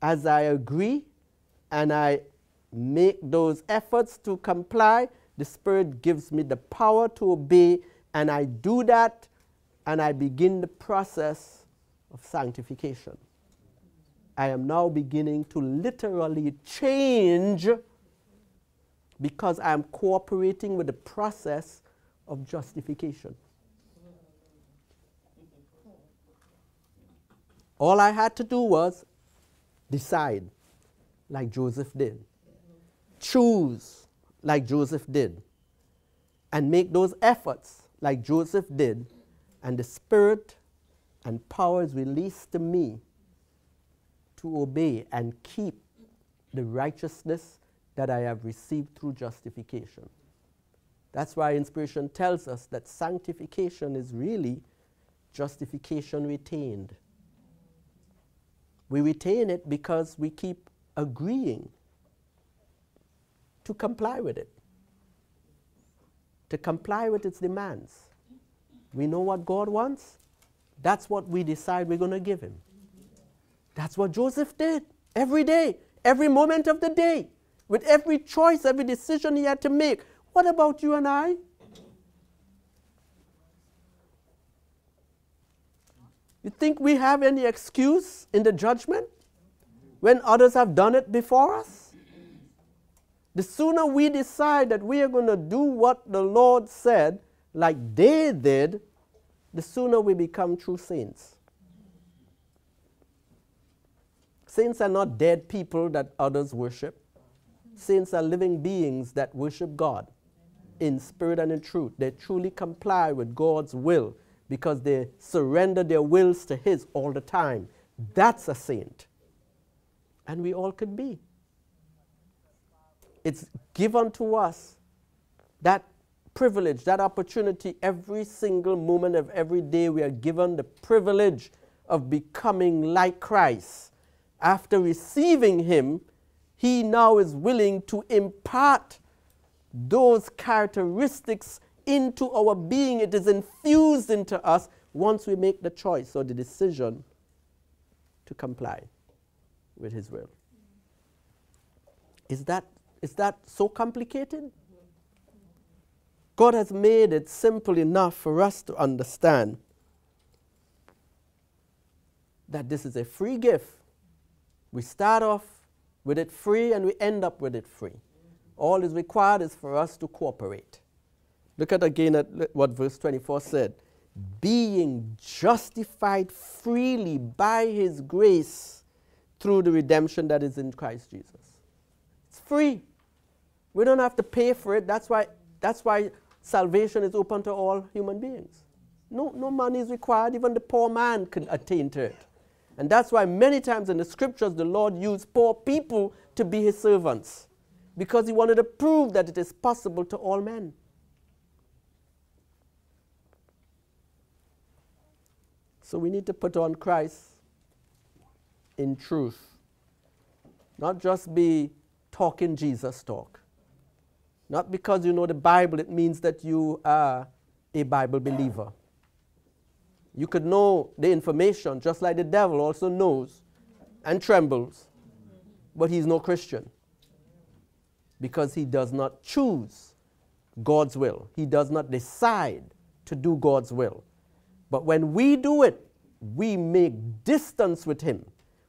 As I agree and I make those efforts to comply, the Spirit gives me the power to obey, and I do that, and I begin the process of sanctification. I am now beginning to literally change because I am cooperating with the process of justification. All I had to do was decide, like Joseph did. Choose like Joseph did, and make those efforts like Joseph did, and the Spirit and power is released to me to obey and keep the righteousness that I have received through justification. That's why inspiration tells us that sanctification is really justification retained. We retain it because we keep agreeing to comply with it, to comply with its demands. We know what God wants. That's what we decide we're going to give Him. That's what Joseph did every day, every moment of the day, with every choice, every decision he had to make. What about you and I? You think we have any excuse in the judgment when others have done it before us? The sooner we decide that we are going to do what the Lord said, like they did, the sooner we become true saints. Saints are not dead people that others worship. Saints are living beings that worship God in spirit and in truth. They truly comply with God's will because they surrender their wills to His all the time. That's a saint. And we all could be it's given to us that privilege, that opportunity every single moment of every day. We are given the privilege of becoming like Christ. After receiving Him, He now is willing to impart those characteristics into our being. It is infused into us once we make the choice or the decision to comply with His will. Is that is that so complicated? God has made it simple enough for us to understand. that this is a free gift. We start off with it free and we end up with it free. All is required is for us to cooperate. Look at again at what verse 24 said. Being justified freely by his grace through the redemption that is in Christ Jesus. Free. We don't have to pay for it. That's why, that's why salvation is open to all human beings. No, no money is required. Even the poor man can attain to it. And that's why many times in the scriptures the Lord used poor people to be his servants because he wanted to prove that it is possible to all men. So we need to put on Christ in truth, not just be talking Jesus talk. Not because you know the Bible, it means that you are a Bible believer. You could know the information just like the devil also knows and trembles, but he's no Christian because he does not choose God's will. He does not decide to do God's will. But when we do it, we make distance with him.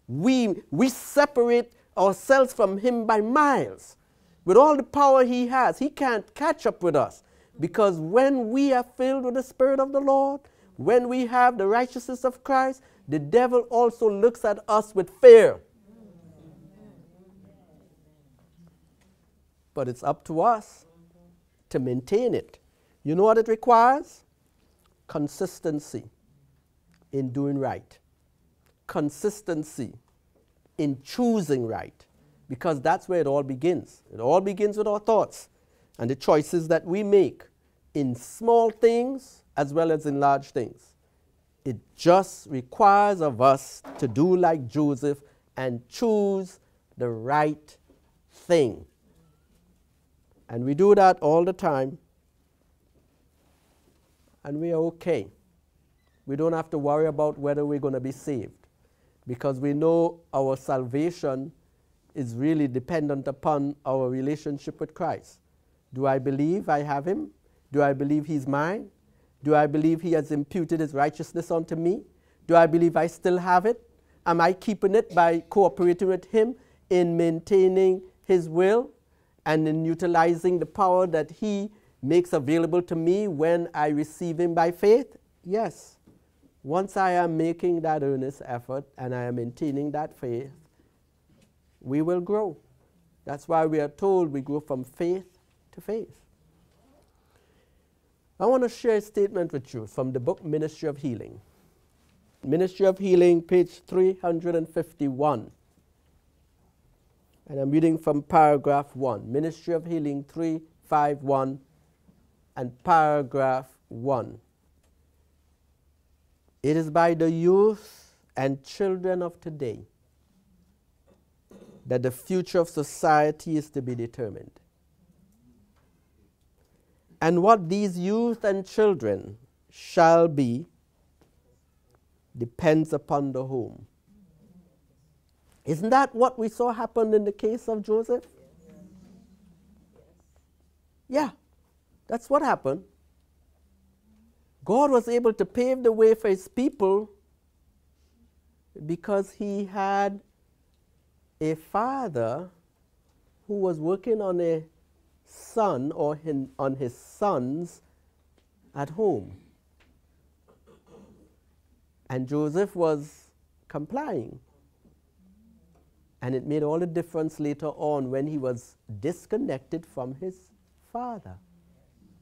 We, we separate ourselves from him by miles. With all the power he has, he can't catch up with us. Because when we are filled with the Spirit of the Lord, when we have the righteousness of Christ, the devil also looks at us with fear. But it's up to us to maintain it. You know what it requires? Consistency in doing right, consistency in choosing right, because that's where it all begins. It all begins with our thoughts and the choices that we make in small things as well as in large things. It just requires of us to do like Joseph and choose the right thing. And we do that all the time, and we are okay. We don't have to worry about whether we're going to be saved because we know our salvation is really dependent upon our relationship with Christ. Do I believe I have Him? Do I believe He's mine? Do I believe He has imputed His righteousness unto me? Do I believe I still have it? Am I keeping it by cooperating with Him in maintaining His will and in utilizing the power that He makes available to me when I receive Him by faith? Yes. Once I am making that earnest effort and I am maintaining that faith, we will grow. That's why we are told we grow from faith to faith. I want to share a statement with you from the book Ministry of Healing. Ministry of Healing, page 351. And I'm reading from paragraph 1. Ministry of Healing 351 and paragraph 1. It is by the youth and children of today that the future of society is to be determined. And what these youth and children shall be depends upon the home. Isn't that what we saw happen in the case of Joseph? Yeah, that's what happened. God was able to pave the way for his people because he had a father who was working on a son or on his sons at home. And Joseph was complying. And it made all the difference later on when he was disconnected from his father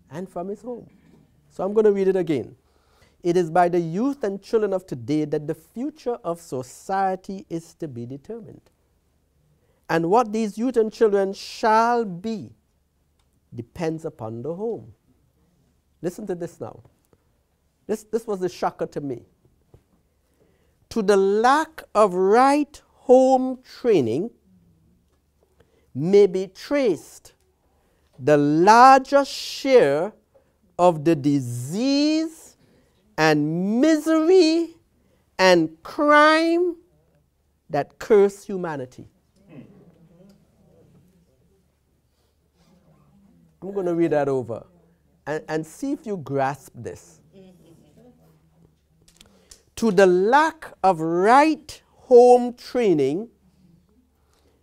and from his home. So I'm going to read it again. It is by the youth and children of today that the future of society is to be determined. And what these youth and children shall be depends upon the home. Listen to this now. This, this was a shocker to me. To the lack of right home training may be traced the larger share of the disease and misery and crime that curse humanity. I'm going to read that over and, and see if you grasp this. to the lack of right home training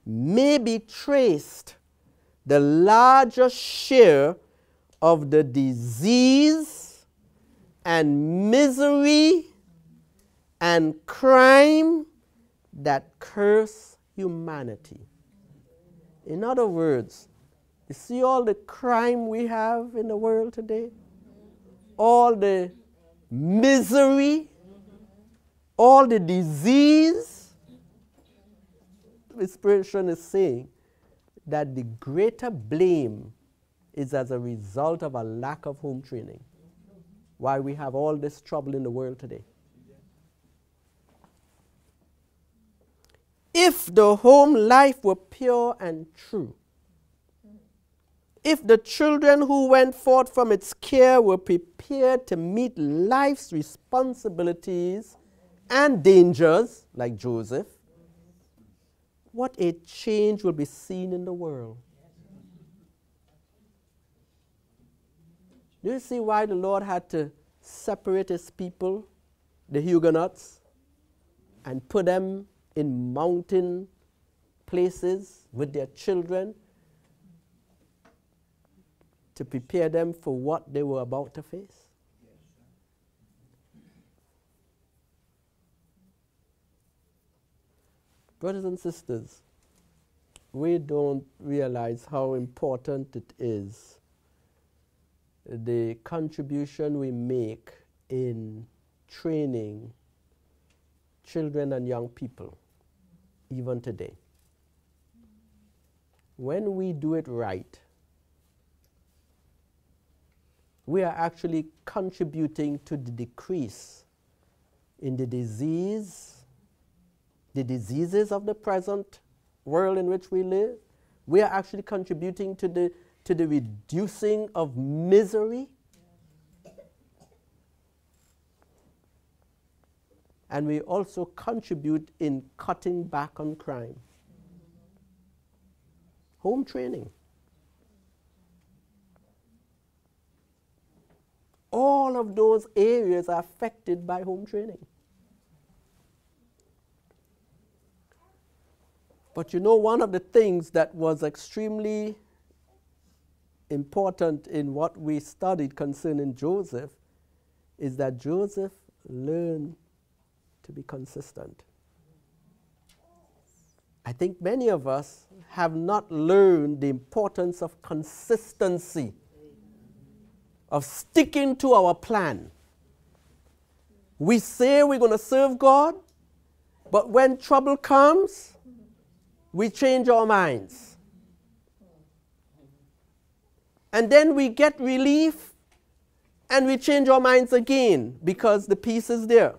may be traced the larger share of the disease and misery and crime that curse humanity. In other words, you see all the crime we have in the world today? All the misery, all the disease. Inspiration is saying that the greater blame is as a result of a lack of home training. Why we have all this trouble in the world today. If the home life were pure and true, if the children who went forth from its care were prepared to meet life's responsibilities and dangers, like Joseph, what a change will be seen in the world. Do you see why the Lord had to separate his people, the Huguenots, and put them in mountain places with their children to prepare them for what they were about to face? Brothers and sisters, we don't realize how important it is the contribution we make in training children and young people, even today. When we do it right, we are actually contributing to the decrease in the disease, the diseases of the present world in which we live. We are actually contributing to the, to the reducing of misery. And we also contribute in cutting back on crime. Home training. all of those areas are affected by home training. But you know, one of the things that was extremely important in what we studied concerning Joseph is that Joseph learned to be consistent. I think many of us have not learned the importance of consistency of sticking to our plan. We say we're going to serve God, but when trouble comes, we change our minds. And then we get relief and we change our minds again because the peace is there.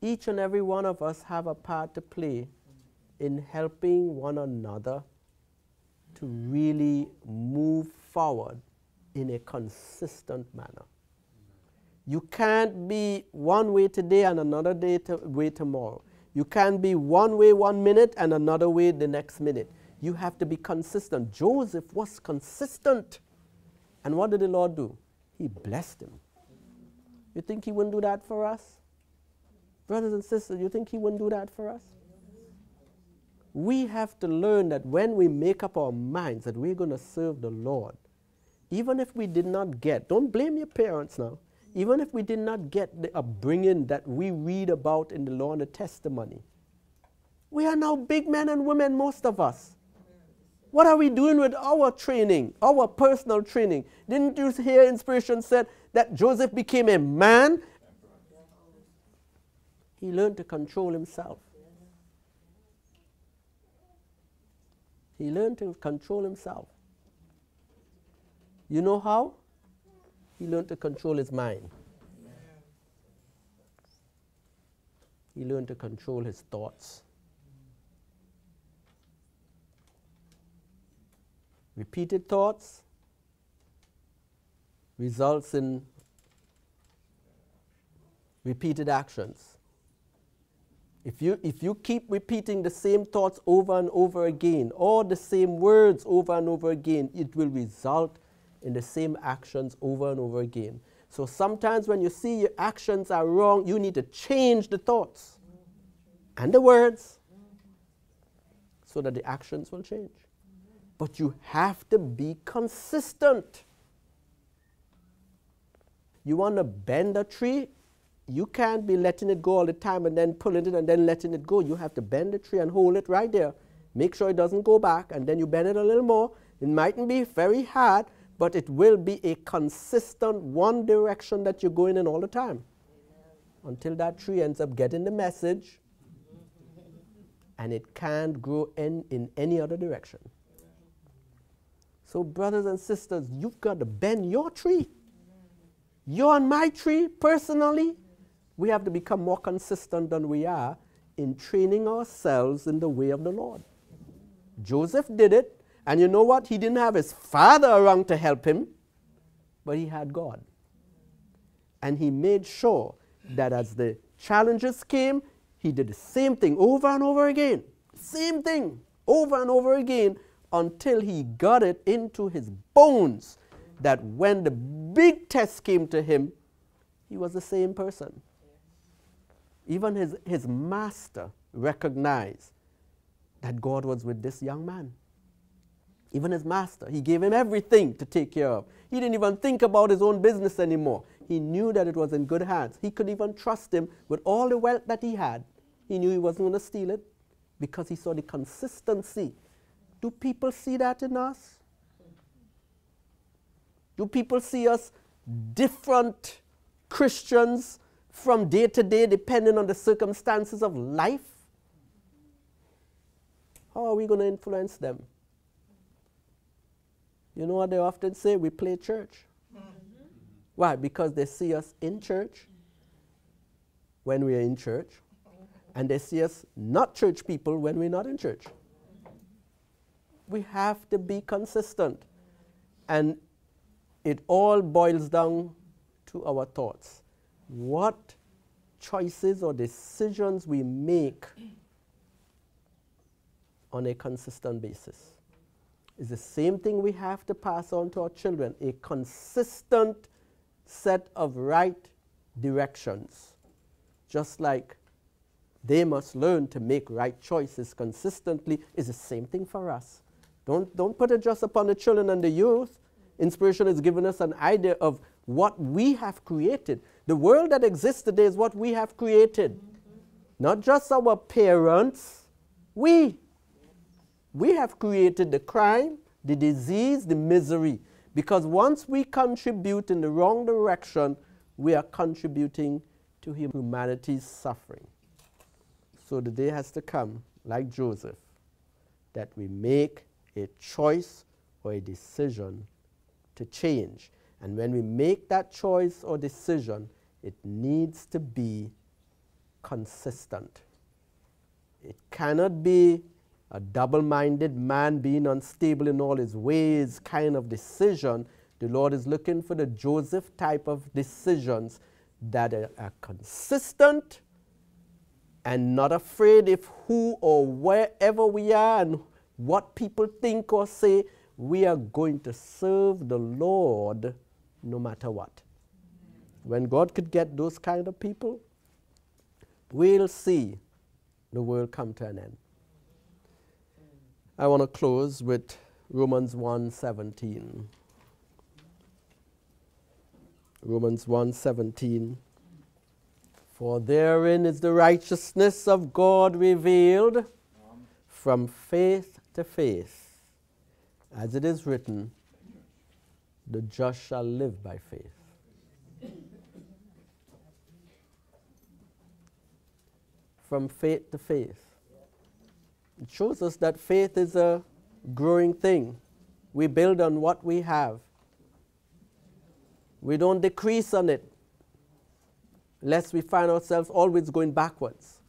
Each and every one of us have a part to play in helping one another to really move forward in a consistent manner. You can't be one way today and another day to, way tomorrow. You can't be one way one minute and another way the next minute. You have to be consistent. Joseph was consistent. And what did the Lord do? He blessed him. You think he wouldn't do that for us? Brothers and sisters, you think he wouldn't do that for us? we have to learn that when we make up our minds that we're going to serve the Lord, even if we did not get, don't blame your parents now, even if we did not get the upbringing that we read about in the law and the testimony, we are now big men and women, most of us. What are we doing with our training, our personal training? Didn't you hear inspiration said that Joseph became a man? He learned to control himself. He learned to control himself. You know how? He learned to control his mind. He learned to control his thoughts. Repeated thoughts results in repeated actions. If you, if you keep repeating the same thoughts over and over again, or the same words over and over again, it will result in the same actions over and over again. So sometimes when you see your actions are wrong, you need to change the thoughts and the words so that the actions will change. But you have to be consistent. You want to bend a tree, you can't be letting it go all the time and then pulling it and then letting it go. You have to bend the tree and hold it right there. Make sure it doesn't go back, and then you bend it a little more. It mightn't be very hard, but it will be a consistent one direction that you're going in all the time. Until that tree ends up getting the message and it can't grow in, in any other direction. So, brothers and sisters, you've got to bend your tree. You're on my tree personally. We have to become more consistent than we are in training ourselves in the way of the Lord. Joseph did it, and you know what? He didn't have his father around to help him, but he had God. And he made sure that as the challenges came, he did the same thing over and over again. Same thing over and over again until he got it into his bones that when the big test came to him, he was the same person. Even his, his master recognized that God was with this young man. Even his master, he gave him everything to take care of. He didn't even think about his own business anymore. He knew that it was in good hands. He could even trust him with all the wealth that he had. He knew he wasn't going to steal it because he saw the consistency. Do people see that in us? Do people see us different Christians from day to day depending on the circumstances of life? How are we going to influence them? You know what they often say? We play church. Mm-hmm. Why? Because they see us in church when we are in church, and they see us not church people when we're not in church. We have to be consistent. And it all boils down to our thoughts. What choices or decisions we make on a consistent basis. It's the same thing we have to pass on to our children a consistent set of right directions. Just like they must learn to make right choices consistently, is the same thing for us. Don't, don't put it just upon the children and the youth. Inspiration has given us an idea of what we have created. The world that exists today is what we have created. Not just our parents, we. We have created the crime, the disease, the misery. Because once we contribute in the wrong direction, we are contributing to humanity's suffering. So the day has to come, like Joseph, that we make a choice or a decision to change. And when we make that choice or decision, it needs to be consistent. It cannot be a double minded man being unstable in all his ways kind of decision. The Lord is looking for the Joseph type of decisions that are, are consistent and not afraid if who or wherever we are and what people think or say, we are going to serve the Lord no matter what. When God could get those kind of people, we'll see the world come to an end. I want to close with Romans 1:17. Romans 1:17 For therein is the righteousness of God revealed from faith to faith as it is written the just shall live by faith from faith to faith it shows us that faith is a growing thing. We build on what we have. We don't decrease on it, lest we find ourselves always going backwards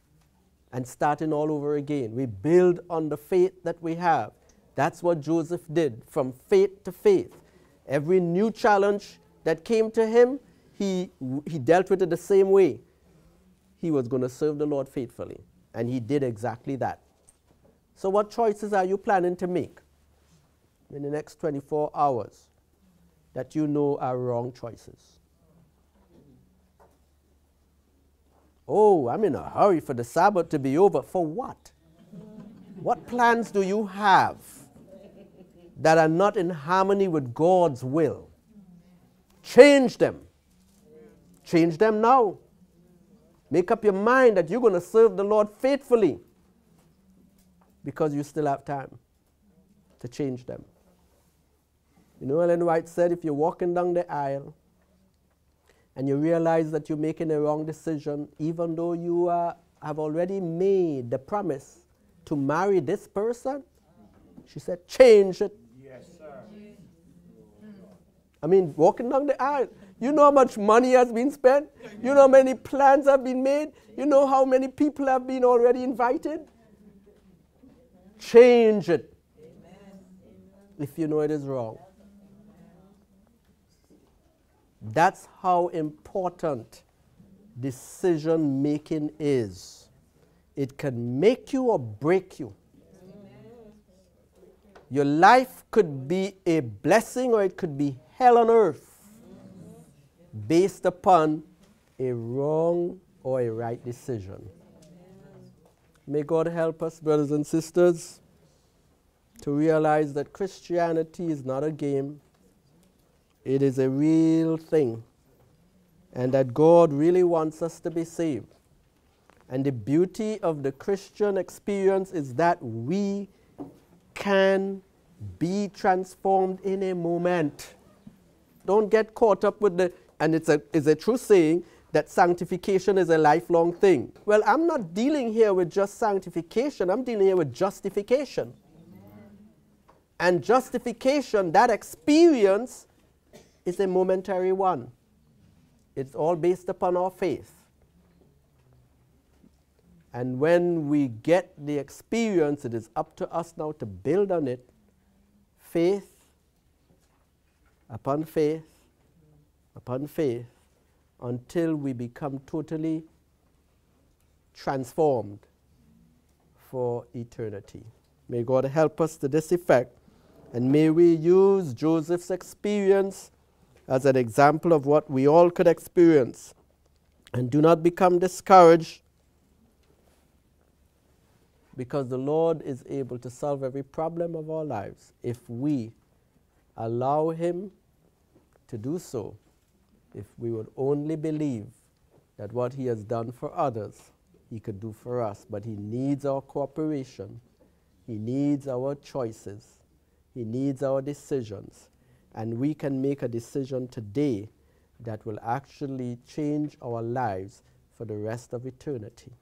and starting all over again. We build on the faith that we have. That's what Joseph did from faith to faith. Every new challenge that came to him, he, he dealt with it the same way. He was going to serve the Lord faithfully. And he did exactly that. So, what choices are you planning to make in the next 24 hours that you know are wrong choices? Oh, I'm in a hurry for the Sabbath to be over. For what? What plans do you have that are not in harmony with God's will? Change them. Change them now. Make up your mind that you're going to serve the Lord faithfully because you still have time to change them. You know, Ellen White said if you're walking down the aisle and you realize that you're making a wrong decision, even though you uh, have already made the promise to marry this person, she said, change it. Yes, sir. I mean, walking down the aisle. You know how much money has been spent? You know how many plans have been made? You know how many people have been already invited? Change it if you know it is wrong. That's how important decision making is. It can make you or break you. Your life could be a blessing or it could be hell on earth based upon a wrong or a right decision. May God help us, brothers and sisters, to realize that Christianity is not a game, it is a real thing, and that God really wants us to be saved. And the beauty of the Christian experience is that we can be transformed in a moment. Don't get caught up with the and it's a, it's a true saying that sanctification is a lifelong thing. Well, I'm not dealing here with just sanctification, I'm dealing here with justification. And justification, that experience, is a momentary one. It's all based upon our faith. And when we get the experience, it is up to us now to build on it faith upon faith upon faith until we become totally transformed for eternity. May God help us to this effect, and may we use Joseph's experience as an example of what we all could experience. And do not become discouraged because the Lord is able to solve every problem of our lives if we allow Him to do so if we would only believe that what He has done for others, He could do for us. But He needs our cooperation, He needs our choices, He needs our decisions. And we can make a decision today that will actually change our lives for the rest of eternity.